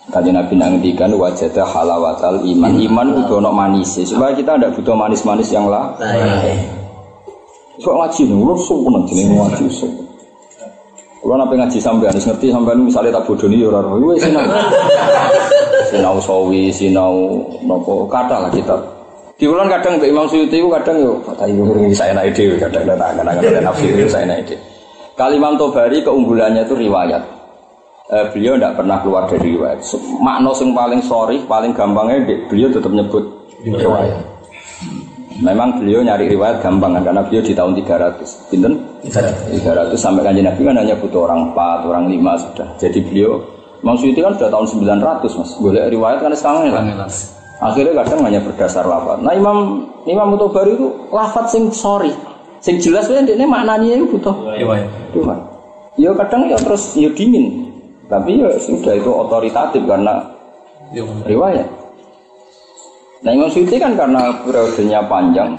Tadi Nabi ngendikan wajada halawatal iman. Iman kudu ono manis. Supaya kita tidak butuh manis-manis yang lah. Kok ngaji nih, lu seneng jenenge ngaji seneng. Kalau nape ngaji sampai harus ngerti sampai misalnya tak bodoh nih orang gue sinau, sinau sawi, sinau nopo kata lah kita. Di bulan kadang Mbak Imam Suyuti itu kadang yo kata ibu ini saya naik dewi kadang kadang kadang kadang nafsir itu saya naik dewi. Kalimam Tobari keunggulannya itu riwayat. Eh, beliau tidak pernah keluar dari riwayat. Makna yang paling sorry, paling gampangnya beliau tetap nyebut riwayat. Memang beliau nyari riwayat gampang kan karena beliau di tahun 300. Pinten? 300 sampai kanjeng Nabi kan hanya butuh orang 4, orang 5 sudah. Jadi beliau Imam Suyuti kan sudah tahun 900 Mas. Boleh riwayat kan sekarang ya. Akhirnya kadang hanya berdasar lafaz. Nah Imam Imam Mutobari itu lafaz sing sorry. Sing jelas kan ini maknanya itu butuh Riwayat. Tuhan. Ya kadang ya terus ya dingin. Tapi ya sudah itu otoritatif karena riwayat. Nah Imam Suyuti kan karena periodenya panjang.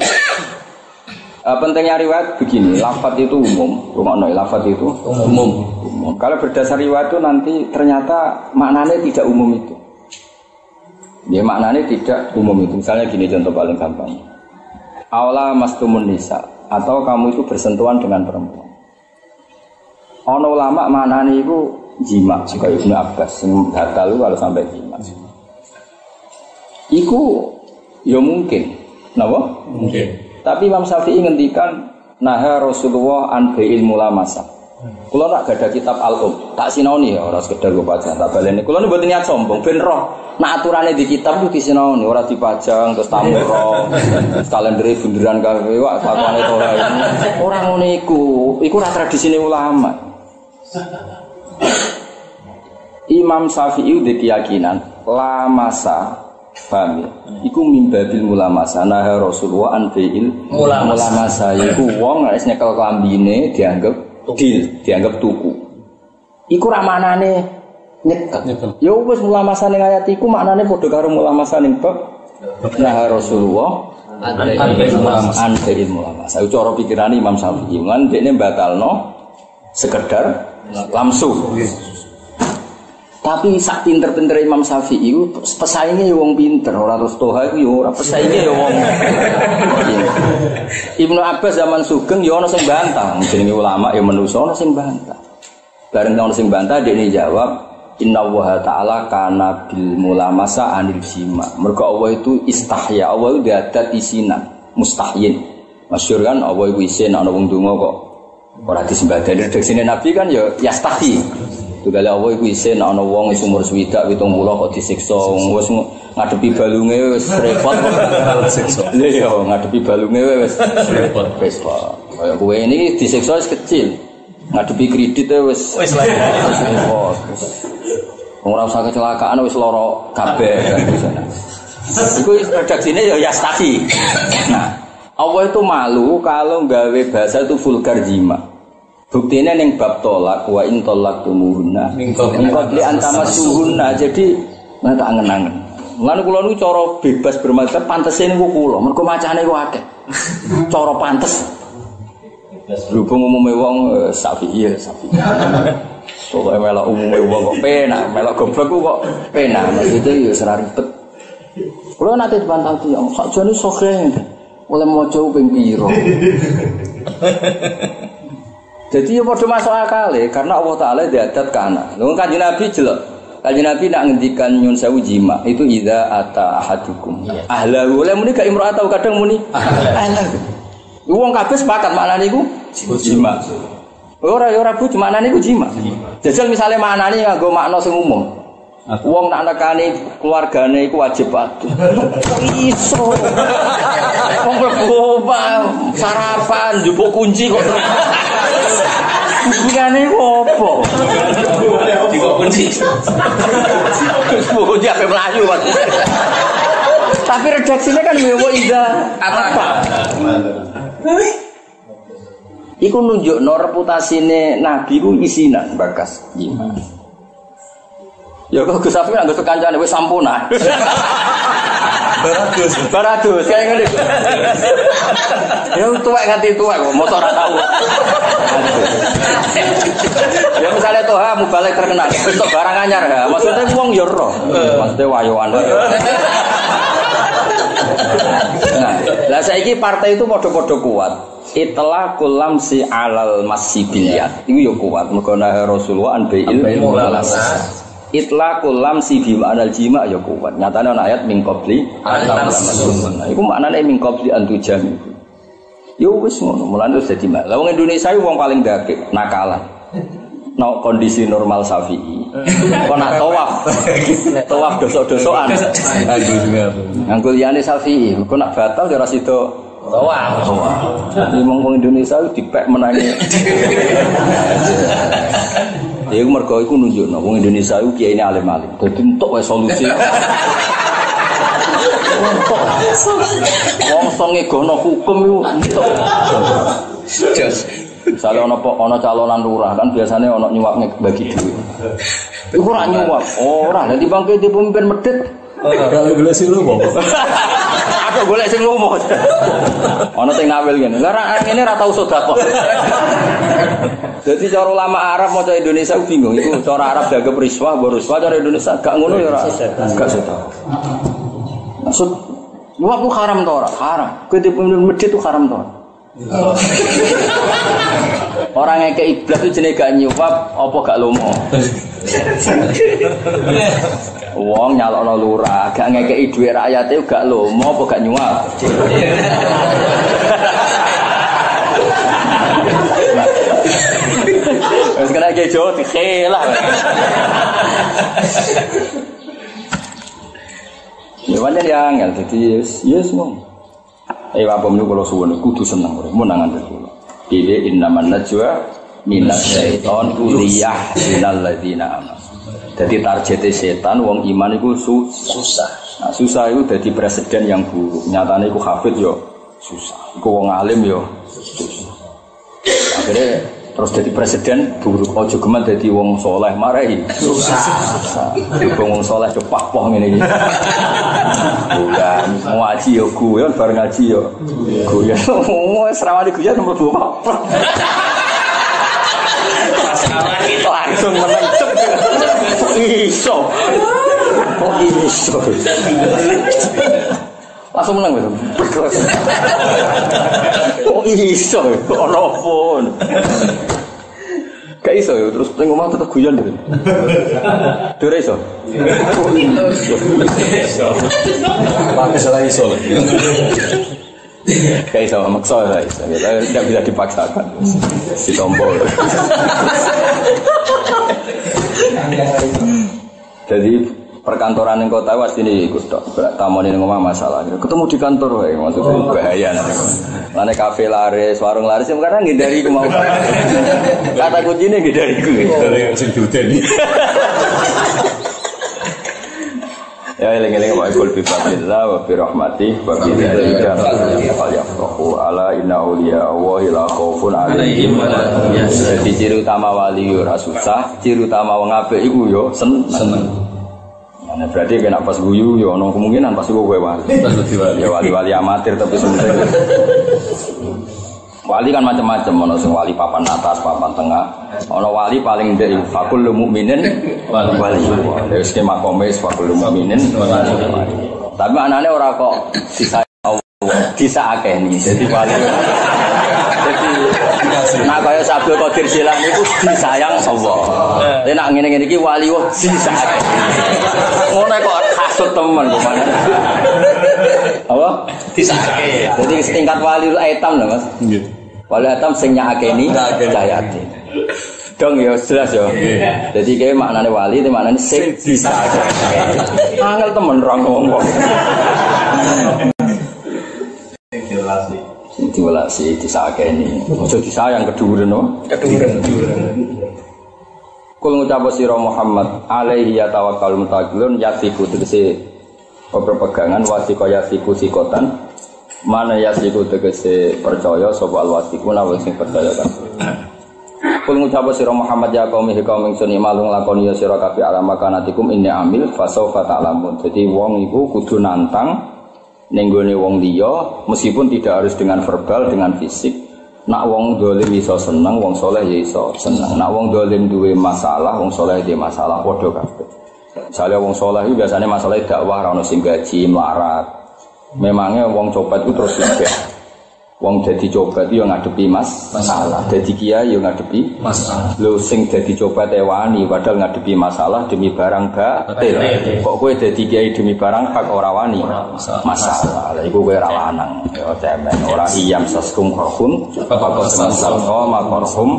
Eh, pentingnya riwayat begini, lafat itu umum, rumah noi lafat itu umum. umum. Kalau berdasar riwayat itu nanti ternyata maknanya tidak umum itu. Ya maknanya tidak umum itu. Misalnya gini contoh paling gampang. Aula mastumun nisa atau kamu itu bersentuhan dengan perempuan. Ono ulama maknanya itu jima, kayak Ibnu Abbas, yang gatal itu kalau sampai jima. Iku ya mungkin, napa? Mungkin. Tapi Imam Syafi'i ngendikan naha Rasulullah an bai'il mulamasa. Kulo tak gada kitab al-um, tak sinaoni ya ora sekedar gue pajang, tak baleni. Kulo ini buat niat sombong, ben roh. Nah aturannya di kitab itu disinaoni, ora dipajang terus tamuro, kalendere bunderan kae wak takone to ora. Ora ngono iku, iku ora tradisine ulama. Imam Syafi'i di keyakinan la masa Paham ya? Iku mimbabil mulamasa Nah Rasulullah an fi'il Mulamasa. Iku wong Nek nyekel kelambine dianggap Dil, dianggap tuku. Iku ramanane Nyekel. Ya wis mulamasa ning ayat iku maknane padha karo mulamasa ning bab Nah Rasulullah. An fi'il mulamasa Itu cara pikirane Imam Syafi'i. Lan dekne batalno sekedar lamsu tapi sak pinter-pinter Imam Syafi'i itu pesaingnya ya wong pinter, orang terus toha itu ya ora pesaingnya ya wong. Ibnu Abbas zaman Sugeng ya ono sing bantah, jenenge ulama ya manusa ono sing bantah. Bareng ono sing bantah dekne jawab Inna Allah Ta'ala kana bil mulamasa anil jima Mereka Allah itu istahya Allah itu diadat isinan Mustahyin. Masyur kan Allah itu isin Ada wong dungo kok. Orang disembah dari sini Nabi kan ya yastahi Kali Allah itu isin Ada wong wis umur swidak Witung mula kok disiksa Wis ngadepi balunge wis repot Lha iya ngadepi balunge wis repot Wis kok Kayak kowe ini disiksa wis kecil ngadepi kredit ya wis Wis repot. Ora usah kecelakaan wis loro kabeh. Iku redaksinya ya yastaki. Nah, Allah itu malu kalau gawe bahasa itu vulgar jima. Buktinya neng bab tolak wa in tolak qabli Min qabli antama suhuna. Jadi nggak tak angen-angen. Lalu kulo nu cara bebas bermadzhab pantese niku kulo. Mergo macane ku akeh. Cara pantes. Berhubung umumnya wong eh, Syafi'i ya Syafi'i. Pokoknya melok umumnya wong kok penak, melok goblok kok penak. Maksudnya ya serah ribet. Kulo nanti dibantah dia, sakjane sokhe. Oleh maca ping piro. Jadi ya padha masuk akal ya, karena Allah Taala diadat ke anak. Lalu kanjeng Nabi jelek. Kanjeng Nabi nak ngendikan nyun sewu jima itu ida ata ahadukum. Ahlahu oleh muni gak imro atau kadang muni ahlahu. Wong kabeh sepakat maknane iku jima. Ora ora bu maknane iku jima. Jajal misale maknane nganggo makna sing umum. Wong nak nekani keluargane iku wajib patuh. Iso. Wong mlebu sarapan njupuk kunci kok. Hubungane iku apa? Dikok kunci. Njupuk kunci ape mlayu Mas. Tapi redaksinya kan wewo ida apa? Iku nunjuk no reputasine Nabi ku isinan bakas iman. Ya kok Gus Safi nggak kancane wis sampuna. Baragus. Baratus kayak ngene. Ya tuwek nganti tuwek kok motor ora tau. Ya misalnya tuh ha balik terkenal, tok barang anyar ha. Maksudnya wong yo ro. Maksudnya wayoan. Nah, lah saiki partai itu podo-podo kuat. Itlah kulam si alal masjidilyat. Iku yo kuat. Mergo nah Rasulullah an bai'il mulas. Itlah kulam si bi ma'anal jima yo kuat. Nyatane ana ayat min qabli Nah, iku maknane min qabli an tujami. Yo wis ngono, mulane wis dadi mal. Lah wong Indonesia iku wong paling dakik, nakalan. No kondisi normal Syafi'i. Kok nak tawaf. Tawaf dosok-dosokan. Nganggo liyane Syafi'i, kok nak batal ya ora sida Wah. Jadi wong Indonesia itu dipek menangi. Ya iku mergo iku nunjukno wong Indonesia iku kiai alim-alim. Dadi entuk wae solusi. Wong sing ngegono hukum iku entuk. Misalnya ono ono calonan lurah kan biasanya ono nyuwak bagi duit. Iku ora nyuwak, ora. Dadi bangke di pemimpin medit. Kalau boleh sih lu mau. Aku golek sing ngomong. Ono sing ngawil ngene. Lah ra ngene ra tau sedekah. Dadi cara ulama Arab maca Indonesia aku bingung. Iku cara Arab jaga riswah, mbok riswah cara Indonesia gak ngono ya ora. Gak sedekah. Maksud nyuwak ku haram to ora? Haram. Di pemimpin medit itu haram to ora? Orang yang ke iblis itu jenis gak nyuap, apa gak lomo? Wong nyalokno lurah, gak duit rakyat itu gak lomo, apa gak nyuap? Wes kena ke Jawa dikhelah. Ya wajar ya angel, jadi yes, yes ngomong. Eh apa menurut kalau suwon kudu seneng ora menangan kula. Ile innaman najwa minas syaiton uliyah minal ladzina amanu. Jadi targetnya setan wong iman itu su Susah. Nah, susah itu jadi presiden yang buruk. Nyatanya itu hafid yo susah. Iku wong alim yo susah. Akhirnya terus jadi presiden buruk. Ojo geman jadi wong soleh marahi. Susah. Susah. Wong soleh cepak poh iki. Bukan, ngaji yo guyon bareng ngaji yo. Guyon. Mau serawani guyon nomor dua? Langsung menang. Cep. Iso? Kok iso? Langsung menang gitu. Kok iso? Ono pun. Gak iso ya, terus ning omah tetep guyon gitu. Dure iso. Iso? Salah iso. Gak iso maksa ya iso. Tidak bisa dipaksakan. Ditombol. Jadi perkantoran yang kota was ini ikut dok tamu ini ngomong masalah ketemu di kantor wae maksudnya bahaya mana kafe laris warung laris yang karena ngindari aku mau kata kuncinya ngindari gue Dari yang sing diudeni. Ya eling-eling wa kul bi fadlillah wa bi rahmatih wa bi dzalika falyafrahu ala inna awliya Allahi la khaufun alaihim wa. Jadi ciri utama wali ora susah, ciri utama wong apik iku yo seneng. Seneng. Nah, berarti kena pas guyu yo ono kemungkinan pas gue wali. Ya wali-wali amatir tapi sebenarnya Wali kan macam-macam, ono sing wali papan atas, papan tengah. Ono wali paling ndek fakul mukminin wali. Wali. Ya skema komis fakul mukminin. Tapi anane ora kok sisa sisa akeh nih. Jadi wali. Jadi nah kaya Sabdul Qadir Silang itu disayang Allah. Tapi nak ngene-ngene iki wali wah sisa. Ngono kok kasut temen kok mana. Apa? Disake. Jadi setingkat wali etam lho Mas. Nggih. Wali etam sing nyakeni cahayati. Dong ya jelas ya. Jadi kayak maknane wali itu maknane sing bisa. Angel temen ra ngomong. Sing diwelasi disakeni. Aja disayang keduren no. Keduren. Kul ngucap sira Muhammad alaihi ya tawakkal mutaqilun yasiku tegese pepegangan wasiko yasiku sikotan mana yasiku tegese percaya sapa al wasiku nawa sing percaya kan Kul Muhammad ya kaum hi kaum ingsun malung lakoni ya sira kabeh alama kanatikum inni amil fasaufa ta'lamun. Jadi wong iku kudu nantang ning gone wong liya meskipun tidak harus dengan verbal dengan fisik. Nak wong dolim iso seneng wong soleh ya iso seneng. Nak wong dolim duwe masalah wong soleh duwe masalah padha kabeh. Misalnya wong soleh biasanya masalah dakwah ra ono sing gaji melarat memangnya wong copet itu terus juga wong jadi copet itu yang ngadepi mas masalah jadi kiai yang ngadepi Masalah. Lho sing dadi coba tewani padahal ngadepi masalah demi barang batil. Kok kowe dadi kiai demi barang hak ora wani? Masalah. Lah iku kowe ora lanang. Ya cemen. Ora iyam saskum korhum faqad masalqa ma korhum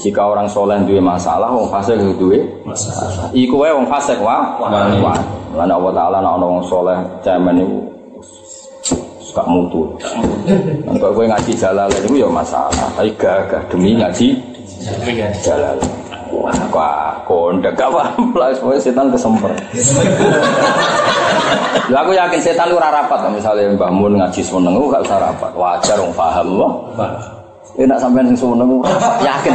jika orang soleh duwe masalah, wong fasik duwe masalah. Iku wae wong fasik wah. Wani. Lan Allah Taala nek ana wong soleh cemen iku gak mutu. Kalau gue ngaji jalal itu ya masalah, tapi gagah demi ngaji jalal. Wah, kok kondek gak paham lah, semuanya setan kesemper. Lah aku yakin setan lu rapat, misalnya Mbah Mun ngaji seneng, gak usah rapat. Wajar wong paham. Enak sampean sing seneng yakin.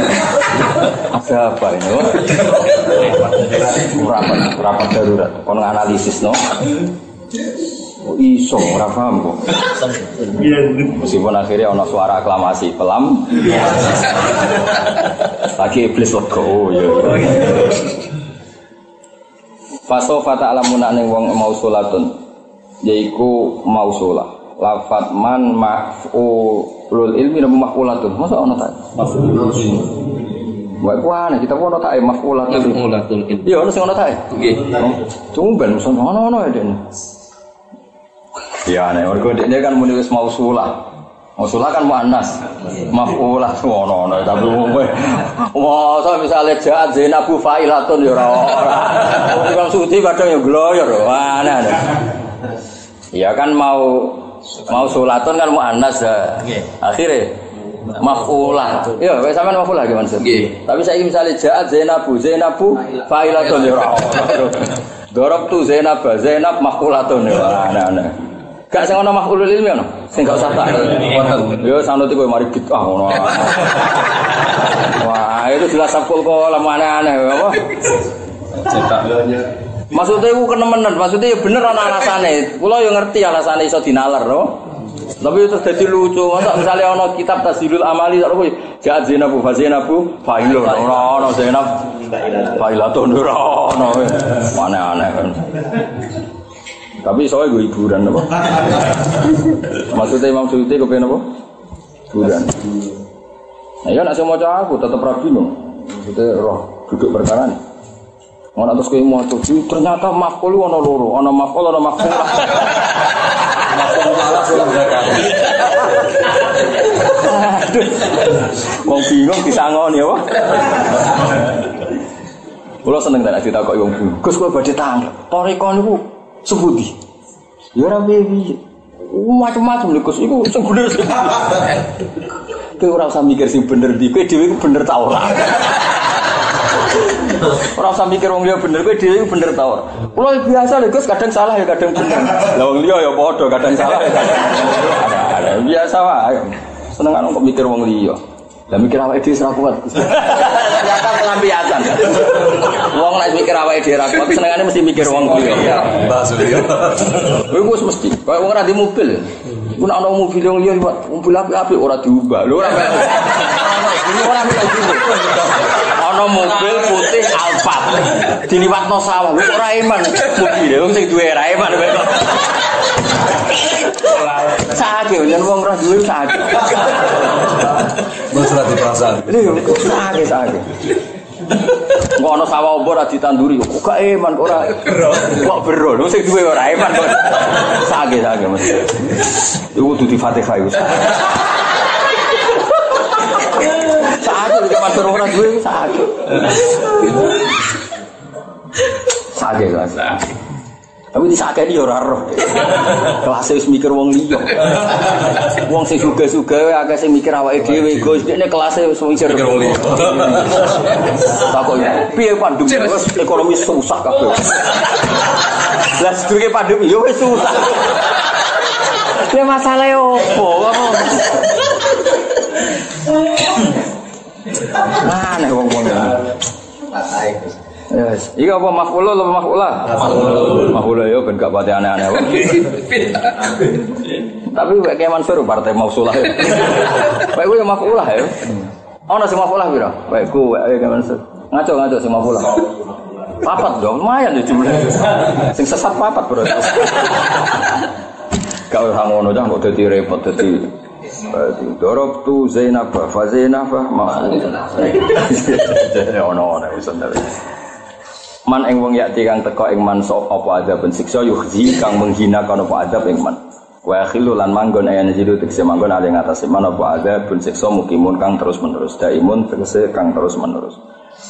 Ada apa ini? Rapat, rapat darurat, kon analisis no. Oh, iso ora paham kok. Meskipun akhirnya ono suara aklamasi pelam. Lagi iblis lego. Oh iya. iya. Fasofa ta'lamuna ning wong mausulatun yaiku mausula. Lafat man maf'ulul ilmi dan maf'ulatun. Masa ono tak? Wah, wah, kita ono tak maf'ulatun. Mulatul ilmi. Iya, ono sing ono tak? Nggih. Tumben, mesti ono ono ya dene. Ya, nek mergo dekne kan muni wis mausulah. Mausulah kan muannas. Maf'ulah ono ono tapi wong kowe. Masa misale jaat Zainabu fa'ilatun ya ora. Wong suci kadang ya gloyor. Wah, aneh. aneh. Ya kan mau mau sulatun kan muannas ya. Akhirnya maf'ulah. Ya, wis sampean maf'ulah gimana sih? Nggih. Tapi saya misalnya jaat Zainabu, Zainabu fa'ilatun ya ora. Dorok tu Zainab, Zainab maf'ulatun ya aneh-aneh. Gak sing ana maf'ulul ilmi ana. Sing gak usah tak. Yo sanut kowe mari bid'ah ngono. Wah, itu jelas sapul kok lama aneh-aneh apa? Cetak. Maksudnya itu kenemenan, maksudnya ya bener ana alasane. Kula yo ngerti alasane iso dinalar no. Tapi itu jadi lucu, masa misalnya ono kitab tasdilul amali, tak apa jahat zinabu, fa zinabu, failun, ora ono zinab, failatun, ora ono, aneh-aneh kan. Tapi soalnya gue hiburan apa? Maksudnya Imam Suyuti kepengen apa? Hiburan. Nah, ya nak mau aku tetap rapi no. Maksudnya roh duduk perkara nih. Ono terus kowe maca ternyata maf'ul ono loro, ono maf'ul ono maf'ul. Maf'ul malah pulang belakang. Aduh. Wong bingung disangoni apa? Kulo seneng tenan ditakoki wong Bu. Gus kowe badhe tanggap. Toriko niku sepundi? Ya ora piye-piye. Macam-macam lho Gus iku sing bener. Kowe ora usah mikir sing bener di kowe dhewe bener ta ora. Ora usah mikir wong liya bener kowe dhewe iku bener ta ora. Kulo biasa lho Gus kadang salah ya kadang bener. Lah wong liya ya padha kadang salah ya kadang. Ada ada biasa wae. Seneng kok mikir wong liya. Lah mikir awake dhewe ora kuat. Ternyata pelampiasan. Wong nek mikir awake dhewe ora kuat senengane mesti mikir wong liya. Mbak Suryo. Kowe wis mesti. Kayak wong ora di mobil. Ku nek ana mobil yang liya mobil apik-apik ora diubah. Lho ora Ini ora Ana mobil putih Alphard. Diliwatno sawah. Lho ora eman mobil. Wong sing duwe ora eman kowe kok. Sakit, yen wong ora duwe sakit. Mbak surat dipasang. Lho sakit sakit. Kok ana sawah opo ora ditanduri, kok gak eman kok ora. Kok bero, lho sing duwe ora kok. Sakit sakit mesti. Iku kudu di Fatihah iku. Sakit iki mas ora duwe sakit. Sakit sakit. Tapi disakeni ya ora roh. Kelas wis mikir wong liya. Wong sing suga-suga akeh sing mikir awake dhewe, Gus. Dekne kelas wis mikir wong liya. Takok ya. Piye pandemi wis ekonomi susah kabeh. Lah sedurunge pandemi ya wis susah. Piye masalahe opo? Aneh wong-wong ini. Yes. Iki apa maf'ulul apa maf'ulah? Maf'ulul. Maf'ulul ya ben gak pati aneh-aneh. wae. Tapi wek Kiai Mansur partai mausulah. Wek kuwi ya maf'ulah ya. Ono sing maf'ulah piro? Wek ku wek Kiai Mansur. Ngaco ngaco sing maf'ulah. Papat dong, lumayan ya jumlah. Sing sesat papat bro. Gak usah ngono dah kok dadi repot dadi Dorok tu Zainab fa Zainab ma. Ono ono wis. Man ing wong yakti kang teka ing man sop apa azab ben siksa yukhzi kang menghina kana apa azab ing man. Wa akhilu lan manggon ayane jidu tekse manggon ale ngatas man apa azab ben siksa mukimun kang terus menerus daimun tegese kang terus menerus.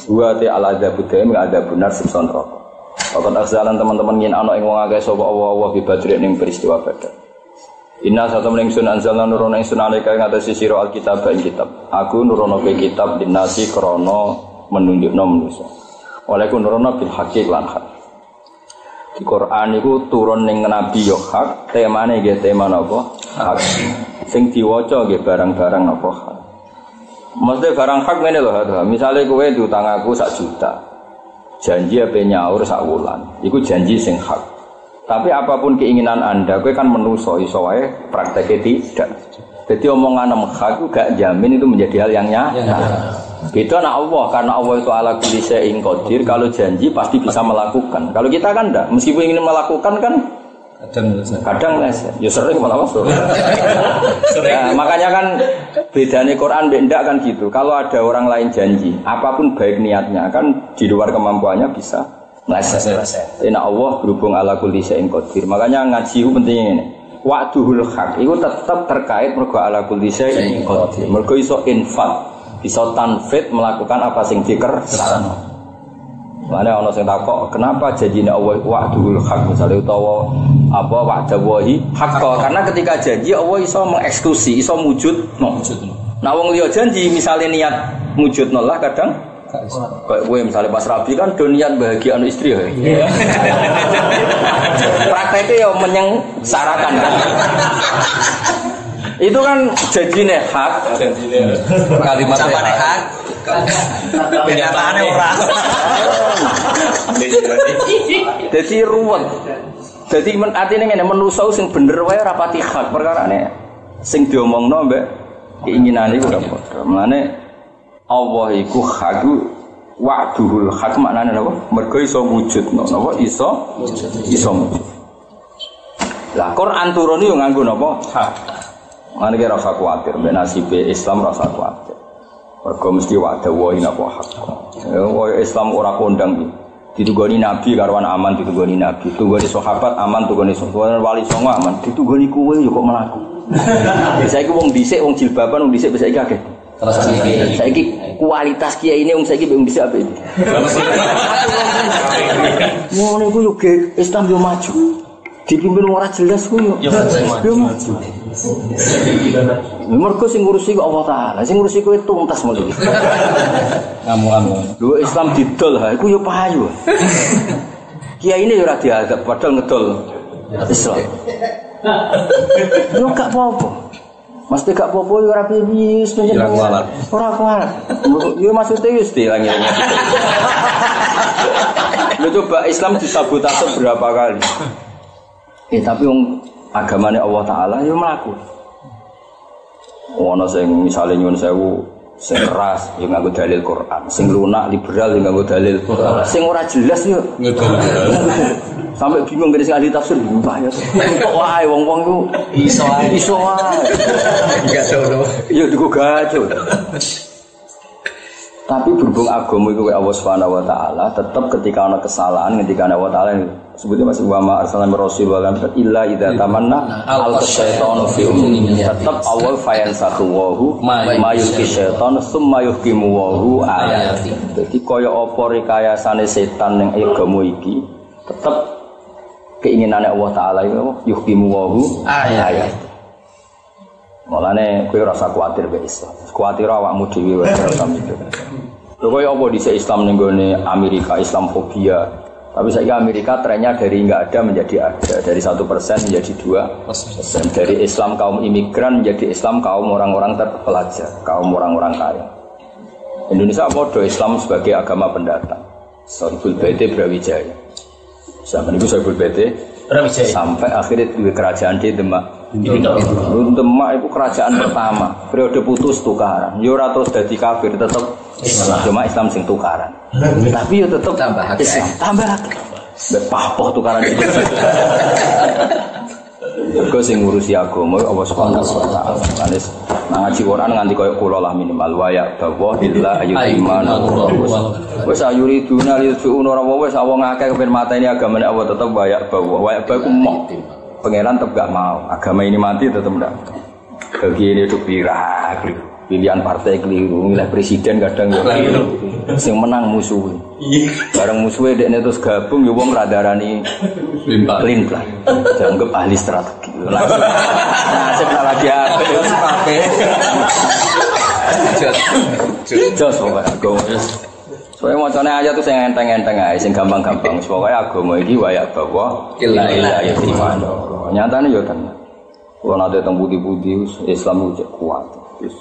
Wa ti al azab daim ada benar siksa neraka. Pakon teman-teman yen ana ing wong akeh sapa Allah bi badri ning peristiwa badar. Inna satu mening sun anzalna nurono ing sun alika atas sira alkitab ing kitab. Aku nurono ke kitab dinasi krono menunjukno manusia. Olehku nurono bil hakik lan hak. Di Quran itu turun ning nabi yo hak, temane nggih tema napa? Hak. Sing diwaca nggih barang-barang napa hak. Mesti barang hak ngene Hadha. Misale kowe diutang aku sak juta. Janji apa nyaur sak wulan. Iku janji sing hak. Tapi apa pun keinginan Anda, kowe kan menuso iso wae prakteknya tidak. Jadi omongan hak itu gak jamin itu menjadi hal yang nyata. Beda nak Allah karena Allah itu ala kulli syai'in qadir. Kalau janji pasti bisa melakukan. Kalau kita kan enggak, meskipun ingin melakukan kan Kadang kadang leset. Ya sering malah masuk. Nah, makanya kan bedanya Quran beda kan gitu. Kalau ada orang lain janji, apa pun baik niatnya kan di luar kemampuannya bisa meleset. Ini Allah berhubung ala kulli syai'in qadir. Makanya ngaji itu pentingnya ini. Waktuhul hak itu tetap terkait mergo ala kulli syai'in qadir. Mergo iso infak, bisa tanfid melakukan apa sing dikersakno. Mana ono sing takok, kenapa janjine Allah wa'dul hak misalnya utawa apa wa'dawahi haqqa karena ketika janji Allah iso mengeksekusi, iso wujud no. Nah wong liya janji misalnya niat wujud lah kadang Kayak gue misalnya pas rabi kan do niat bahagia anu istri ya. Prakteknya ya menyengsarakan kan. Itu kan janjine hak, kalimat Sampai hak. Kenyataannya ora. Jadi ruwet. Jadi men artinya ngene menusa sing bener wae rapati hak perkarane sing diomongno mbek keinginan iku ora padha. Mulane Allah iku hak wa'duhul hak maknane napa? Mergo iso wujudno napa? Iso iso wujud. Lah Quran turun yo nganggo napa? Hak. Mulane kira rasa kuwatir mbek nasibe Islam rasa kuwatir. Mergo mesti wa'da wa napa hak. Ya wa Islam ora kondang iki. Ditugoni nabi karwan aman ditugoni nabi. Tugoni sahabat aman tugoni sahabat wali songo aman. Ditugoni kowe yo kok melaku. Bisa iku wong dhisik wong jilbaban wong dhisik bisa iki akeh. Terus ini. Saiki kualitas kiai ini wong saiki mbek bisa apa ini? Ngono iku yo Islam yo maju. Dipimpin ora jelas ku yo. Yo maju. Yo maju. Mergo sing ngurusi kok Allah taala, sing ngurusi kowe tuntas mulih. Ngamu-ngamu. Lho Islam didol ha iku yo payu. Kiai ini yo ora diadab padahal ngedol Islam. Yo gak apa-apa. Mesti gak apa-apa yo ora piye wis Ora kualat. Ora kualat. Yo maksudnya wis dilangi. Lu coba Islam disabotase berapa kali? Eh tapi wong agamane Allah taala yo mlaku. Ono sing misale nyuwun sewu sing keras yo nganggo dalil Quran, sing lunak liberal yo nganggo dalil Quran. Sing ora jelas yo Ngedol. sampai bingung dari sekali tafsir bingung Pak, ya. Kok wae wong-wong iku Iso ae. iso tahu. Ya digo gajo. Tapi berhubung agama itu Allah Subhanahu wa taala, tetap ketika ada kesalahan ketika ada Allah taala sebutnya masih wa ma arsalna min rasul wa lam illa idza tamanna al syaitanu fi ummi. Tetap Allah fayan sakwahu ma yulki syaitan summa yuhkimu wahu ayat. Jadi kaya apa rekayasane setan ning agama iki tetap keinginannya Allah taala itu yuhkimu wahu ayat. Mulane kowe rasa kuatir be Islam. Kuatir awakmu dhewe wae ora mikir. Lho koyo apa dhisik Islam ning gone Amerika Islamfobia. Tapi saya Amerika trennya dari nggak ada menjadi ada, dari satu persen menjadi dua persen, dari Islam kaum imigran menjadi Islam kaum orang-orang terpelajar, kaum orang-orang kaya. Indonesia podo Islam sebagai agama pendatang. Sohibul BT Brawijaya. Zaman itu Sohibul BT Brawijaya. sampai akhirnya di kerajaan di Demak. Ini dong. Demak itu kerajaan pertama, periode putus tukaran. Yo ora terus dadi kafir tetep Islam. Cuma Islam sing tukaran. Tapi yo tetep Tambah akeh. Islam, tambah pahpoh tukaran itu. Mergo sing ngurusi agama Allah Subhanahu wa taala. Manis nang ngaji Quran nganti koyo kula lah minimal wa ya bahwa illa ayyimana. Wis ayuriduna lil suuna ora wis wong akeh kepen mateni agama Allah tetep wa ya bahwa wa ya bahwa. Pangeran tetep gak mau. Agama ini mati tetep ndak. Bagi ini itu pirak. Pilihan partai keliru, milih presiden kadang ya keliru. Sing menang musuh. Bareng musuhnya dekne terus gabung ya wong radarani Limpah. plan. Dianggap ahli strategi. Langsung nasib tak lagi apa. Jos pokoknya agama. Soalnya macamnya aja tuh yang enteng-enteng aja, sing gampang-gampang. Pokoknya agama ini wayak bahwa Illa illa ya iman. Nyatanya ya kan. Kalau nanti tentang budi-budi, Islam itu kuat. Terus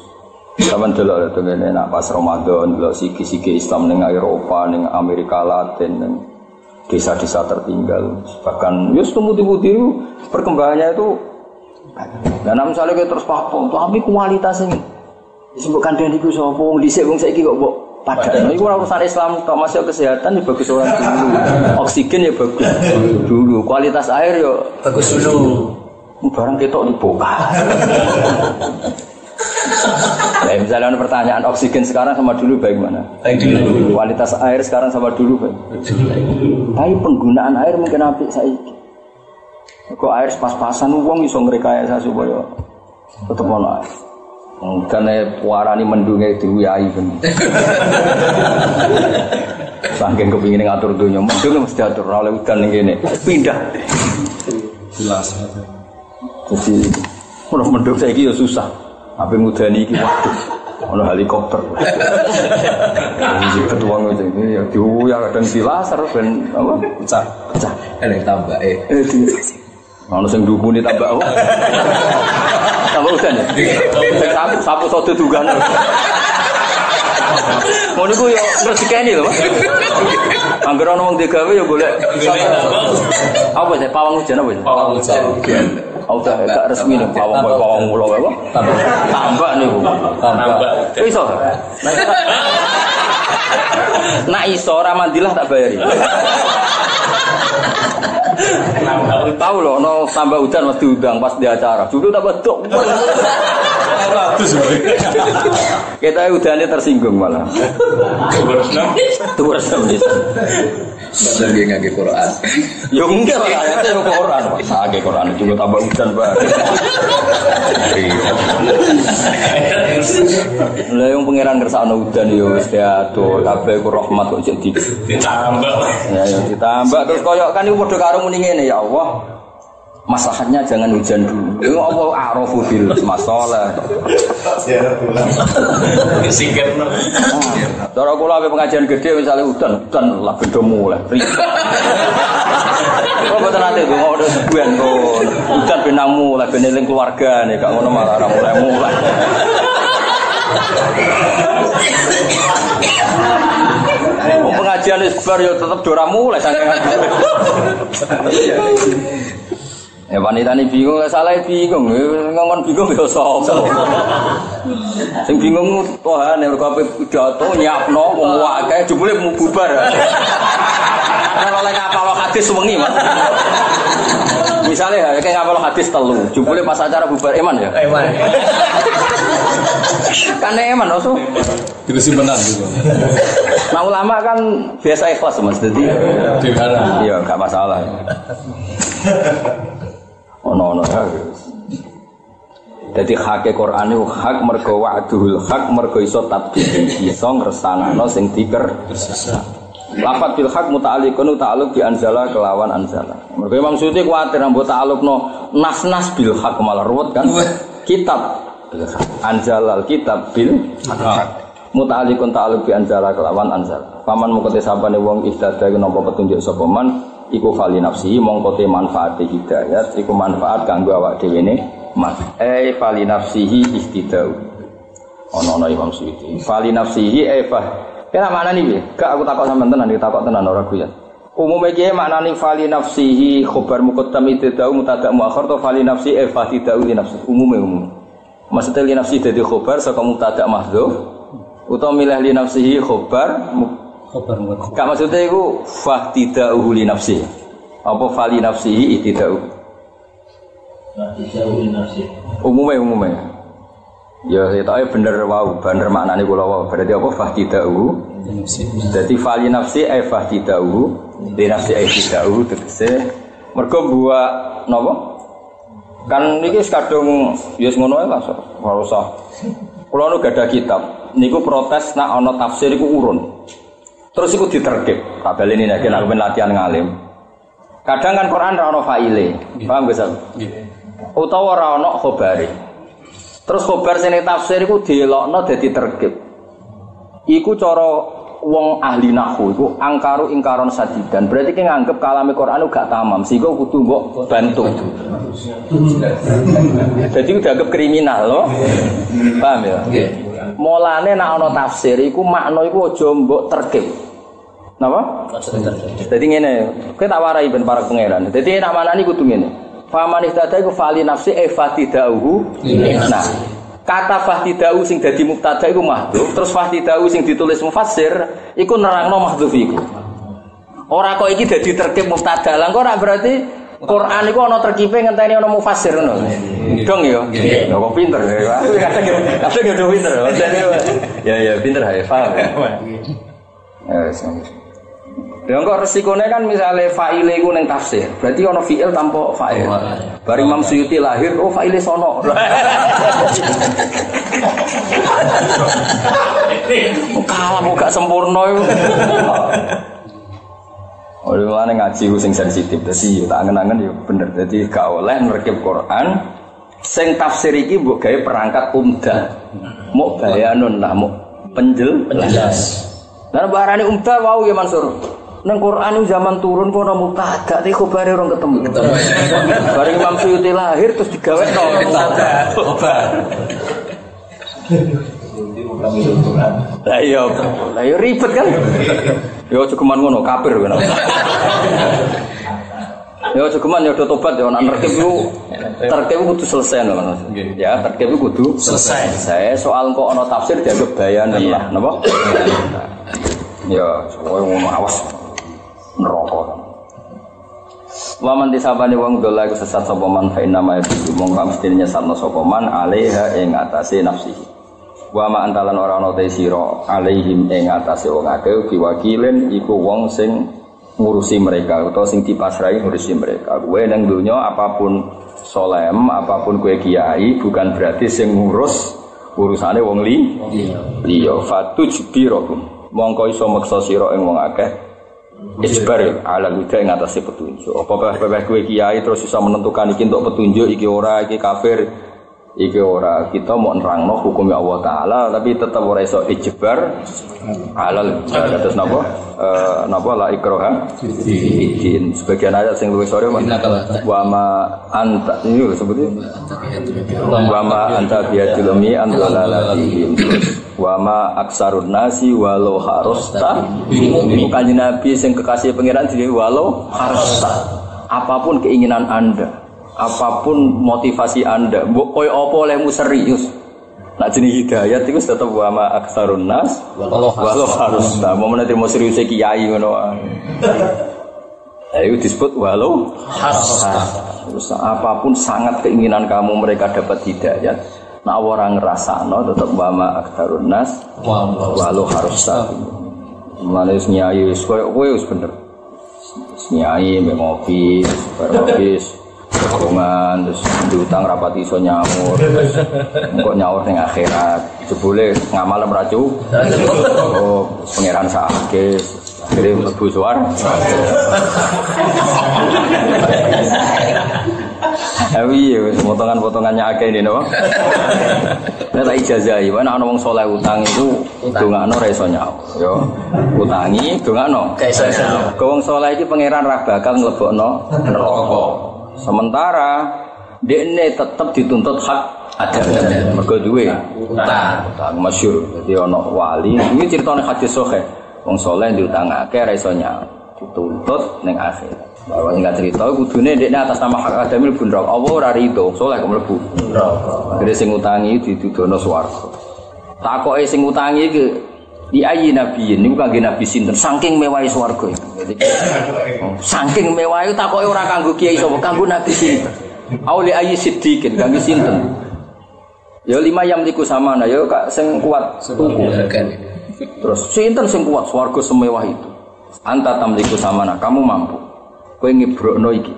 Kapan dulu ada tuh gini, nak pas Ramadan, dulu siki-siki Islam neng Eropa, neng Amerika Latin, neng desa-desa tertinggal. Bahkan, ya putih-putih itu perkembangannya itu. Dan misalnya kita terus paham, tapi kualitas ini disebutkan dengan itu sopo, wong dhisik wong saiki mbok padahal itu urusan Islam kok masuk kesehatan ya bagus orang dulu, oksigen ya bagus dulu, kualitas air ya Bagus dulu. barang kita dibuka. Nah, misalnya ada pertanyaan oksigen sekarang sama dulu bagaimana? Baik dulu. Kualitas air sekarang sama dulu baik. Tapi penggunaan air mungkin apik saiki. Kok air pas-pasan wong iso ngrekayasa supaya tetep ono air. Karena puarani mendunge diwiyahi ben. Saking kepingin ngatur dunia, mendung mesti atur oleh udan ning kene. Pindah. Jelas. Jadi, kalau mendung saya ya susah. Apa ngudani iki waduh. Ono helikopter. Jadi ketua itu ya diuya kadang dilaser ben apa? Pecah. Pecah. Ada yang tambah eh. Di Ono sing dukune tambah Tambah udan ya. Sapu sapu sodo dugan. Ngono ku yo rezekine lho, Pak. Angger ono wong digawe yo golek apa sih pawang hujan apa sih? Pawang hujan. Oh, gak, gak resmi nih, pawang boy, pawang mulo apa? Tambah. Tambah nih, bu. Tambah. Iso. Nak iso ramandilah tak bayari. Tahu loh, no tambah hujan mesti udang pas di acara. Dulu tambah dok. Ratus. Kita udah tersinggung malah. Tuh bisa. Bener dia ngangge Quran. Ya enggak lah, ayatnya yang Quran. Sage Quran juga tambah hujan banget. Lah yang pangeran kersane udan yo wis diatur, kabeh ku rahmat kok jadi. Ditambah. Ya ya ditambah terus koyok kan iku padha karo muni ngene ya Allah. Masalahnya jangan hujan dulu. Ya Allah arafu bil masalah. Disingkirno. Cara kula ape pengajian gede misalnya hutan, hutan lah beda mulai. Kok boten ate mau udah sebulan kok. Hutan benang mulai ben eling keluarga nih, gak ngono malah ora mulai-mulai. Pengajian wis bar yo tetep dora mulai saking Ya wanita ini bingung, lah salah bingung, ngomong bingung ya sapa. Sing bingung Tuhan yang kabeh pidato nyiapno wong akeh jebule mau bubar. Kalau lagi ngapal hadis wengi, Mas. Misalnya ya kayak ngapal hadis telu, jebule pas acara bubar eman ya. Eman. Kan eman oso. Itu simpenan gitu. Nah ulama kan biasa ikhlas Mas, jadi Di mana? iya gak masalah. Ono ono. Jadi hak Quran itu hak mergo wa'duhul hak mergo iso tabdil iso ngresangano sing diker. Lafat bil hak muta'alliqun ta'alluq bi anzala kelawan anzala. Mergo Imam Suyuti kuwatir ambo ta'alluqno nas-nas bil hak malah ruwet kan. Kitab bil hak. Anzalal kitab bil hak. Muta'alliqun ta'alluq bi anzala kelawan anzala. Paman mengkote sabane wong istada napa petunjuk sapa man iku fali nafsi mongko te manfaat hidayat iku manfaat kanggo awak dhewe ne mas eh fali nafsihi ihtidau ono ono Imam Suyuti fali nafsihi eh kena mana nih gak aku takut sama tenan iki takut tenan ora guyon umumnya kiye maknani fali nafsihi khobar muqaddam ihtidau mutadak muakhir to fali nafsi eh fa tidau li nafsi. Umumnya umum maksudnya li nafsi dadi khobar saka mutadak mahdzuf utawa milih li nafsihi khobar. Gak maksudnya itu fah tidak uhuli nafsi. Apa fali nafsihi tidak umumnya umumnya. Ya saya tahu ya bener wow, bener maknanya kula wow. Berarti apa fah tidak Jadi fali nafsi eh fah tidak di nafsi eh tidak tegese mergo buat napa? Kan niki wis kadung ya ngono ae lah, ora usah. Kula nu gada kitab, niku protes nak ana tafsir iku urun. Terus iku diterkip. Tak baleni nek aku ben latihan ngalim. Kadang kan Quran ra ono faile. Paham gak, Sam? Utawa ra ono khobare. Terus khobar sing tafsir iku dielokno dadi terkip. Iku cara wong ahli nahwu iku angkaru ingkaron sadidan. Berarti ki nganggep kalame Quran gak tamam, sehingga kudu mbok bantu. Jadi udah anggap kriminal loh. Paham ya? Mulane nek ana tafsir iku makna iku aja mbok terkip. Napa? Jadi ngene, kowe tak warai ben para pangeran. Jadi nak manani kudu ngene. Faman istada iku fali nafsi e fatidauhu. Nah, kata fatidau sing dadi mubtada iku mahdhuf, terus fatidau sing ditulis mufassir iku nerangno mahdhuf iku. Ora kok iki dadi terkib mubtada. Lah kok ora berarti Quran iku ana terkipe ngenteni ana mufassir ngono. Dong ya. Ya kok pinter ya. Kadang ya- ya pinter. Ya ya pinter ya, paham ya. Ya, wis. Ya kok resikone kan misalnya fa'ile iku ning tafsir. Berarti ana fi'il tanpa fa'il. Bar Imam Suyuti lahir, oh fa'ile sono. Kalah kok gak sempurna iku. Oh, mulane ngaji sing sensitif. Dadi tak angen-angen ya bener. Dadi gak oleh nrekep Quran sing tafsir iki mbok gawe perangkat umdah. Mau bayanun lah, mau penjel penjelas. Lah barane umdah wau ya Mansur. Nang Quran itu zaman turun kono mubtada tapi khabare orang ketemu. Bareng Imam Suyuti lahir terus digawekno mubtada. Lah iya, lah iya ribet kan. Aja keman ngono kafir kan. Keman ya udah tobat ya nek terkib ku terkib kudu selesai lho Mas. Ya, terkib ku kudu selesai. Saya soal kok ana tafsir dianggap bayanan lah, napa? Ya, soalnya ngono awas neraka. Waman disabani wong dola iku sesat sapa man fa inna ma yabidu mongko mesti nyesatno sapa man alaiha ing atase nafsihi. Wa ma antalan ora ana sira alaihim ing atase wong akeh diwakilin iku wong sing ngurusi mereka atau sing dipasrai ngurusi mereka. Kowe nang donya apa pun solem, apa pun kue kiai bukan berarti sing ngurus urusane wong li. Liya fatuj birakum. Mongko iso maksa sira ing wong akeh Isbar ala huda yang atasnya petunjuk. Apa kabeh kowe kiai terus bisa menentukan iki untuk petunjuk iki ora iki kafir iki ora. Kita mau nerangno hukum Allah taala tapi tetap ora iso ijbar halal terus napa? Eh napa la ikroha fiddin. Sebagian ayat sing luwih sore wa ma anta ini sebutnya. Wa ma anta biadilmi andalalatihim wa ma aksarun nasi walau harosta bukan nabi sing kekasih pangeran jadi walau harosta apa pun keinginan anda apa pun motivasi anda mbok koyo apa olehmu serius. Nak jenis hidayat itu tetap wama aksarun nas walau harus tak mau mau serius kiai ngono Ya, itu disebut walau harus apa pun sangat keinginan kamu mereka dapat hidayat nah orang ngerasa no tetap wama aksarun nas walau harus tak Malah nyai, kowe kowe bener. Nyai, ngopi, ngopi, hubungan terus diutang rapat iso nyaur kok nyaur ning akhirat. Jebule ngamal meracu oh pangeran sakit akhirnya mlebu suar Awi ya, potongan-potongannya akeh ini, no. Nek tak ijazahi, mana ana wong saleh utang itu dongakno ra iso nyaur, yo. Utangi dongakno. Ra iso nyaur. Wong saleh iki pangeran ra bakal nglebokno neraka. Sementara dekne tetap dituntut hak ada mergo duwe utang utang masyhur dadi ana wali ini ceritane hadis sahih wong saleh diutangake ra iso dituntut ning akhir bahwa hingga cerita kudune dekne atas nama hak adamil neraka Allah ora rido saleh kok mlebu. Akhire sing utangi didudono swarga. Takoke sing utangi iki di ayi nabi ini bukan nabi sinten? Saking mewahnya swarga saking mewahnya takoke ora kanggo kiai sapa? Kanggo nabi sinten? Auli ayi sidikin kanggo sinten? Ya lima yang liku sama nah ya kak sing kuat. Terus sinten sing kuat swarga semewah itu. Anta tamliku sama nah kamu mampu. Kowe ngibrokno iki.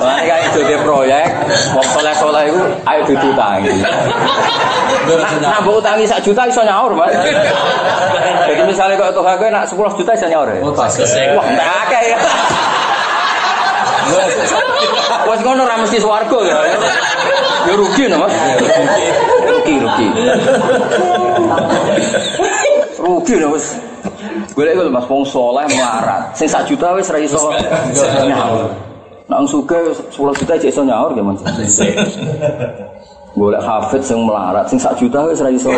Wah, kayak itu dia proyek, mau soleh soleh itu, ayo diutangi. Nah, nah utangi sak juta iso nyaur, mas. Jadi misalnya kalau tuh kakek nak sepuluh juta iso nyaur ya. Wah, enggak akeh ya. Wes ngono ra mesti swarga ya. Ya rugi no, Mas. Rugi, rugi. Rugi no, Mas. Golek lho Mas wong saleh melarat. Sing sak juta wis ra iso nyaur. Nang suka 10 juta aja iso nyaur ya Mas. Golek hafid sing melarat, sing sak juta wis ra iso.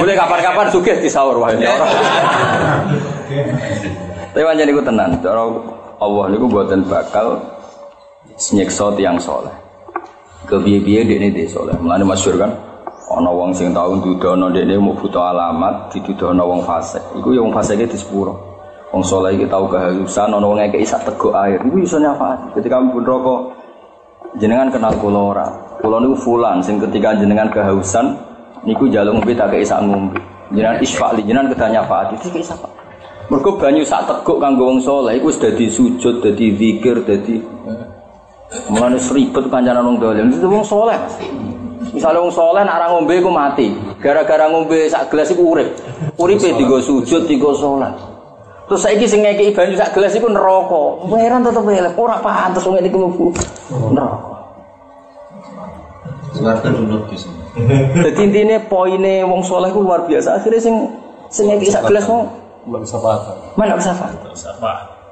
boleh kapan-kapan sugih disaur wae ora. Tapi pancen niku tenan, cara Allah niku mboten bakal nyiksa tiyang saleh. Kebiye-biye dekne dhe saleh. Mulane masyhur kan ana wong sing tau ndudono dekne mau buta alamat didudono wong fasik. Iku ya wong fasike disepuro. Wong saleh iki tau keharusan ana wong ngekeki sak teguk air. Iku iso nyafaat. Ketika mlebu neraka jenengan kenal kula ora? Niku fulan sing ketika jenengan kehausan niku jaluk ngombe tak kei sak. Jenengan isfa'li jenengan kedanya Pak itu kei sak. Mergo banyu sak teguk kanggo wong saleh iku wis dadi sujud, dadi dadi Mulane seribet kancanan wong dolim itu wong saleh. Misalnya wong saleh nak ngombe iku mati. Gara-gara ngombe sak gelas iku urip. Uripe digo sujud, digo salat. Terus saiki sing ngekeki banyu sak gelas iku neraka. Pangeran tetep elek, ora pantes wong iki mlebu neraka. Jadi intinya poinnya wong soleh ku luar biasa. Akhirnya sing sing iki sak gelas mau bisa paham. mana bisa paham. Bisa paham.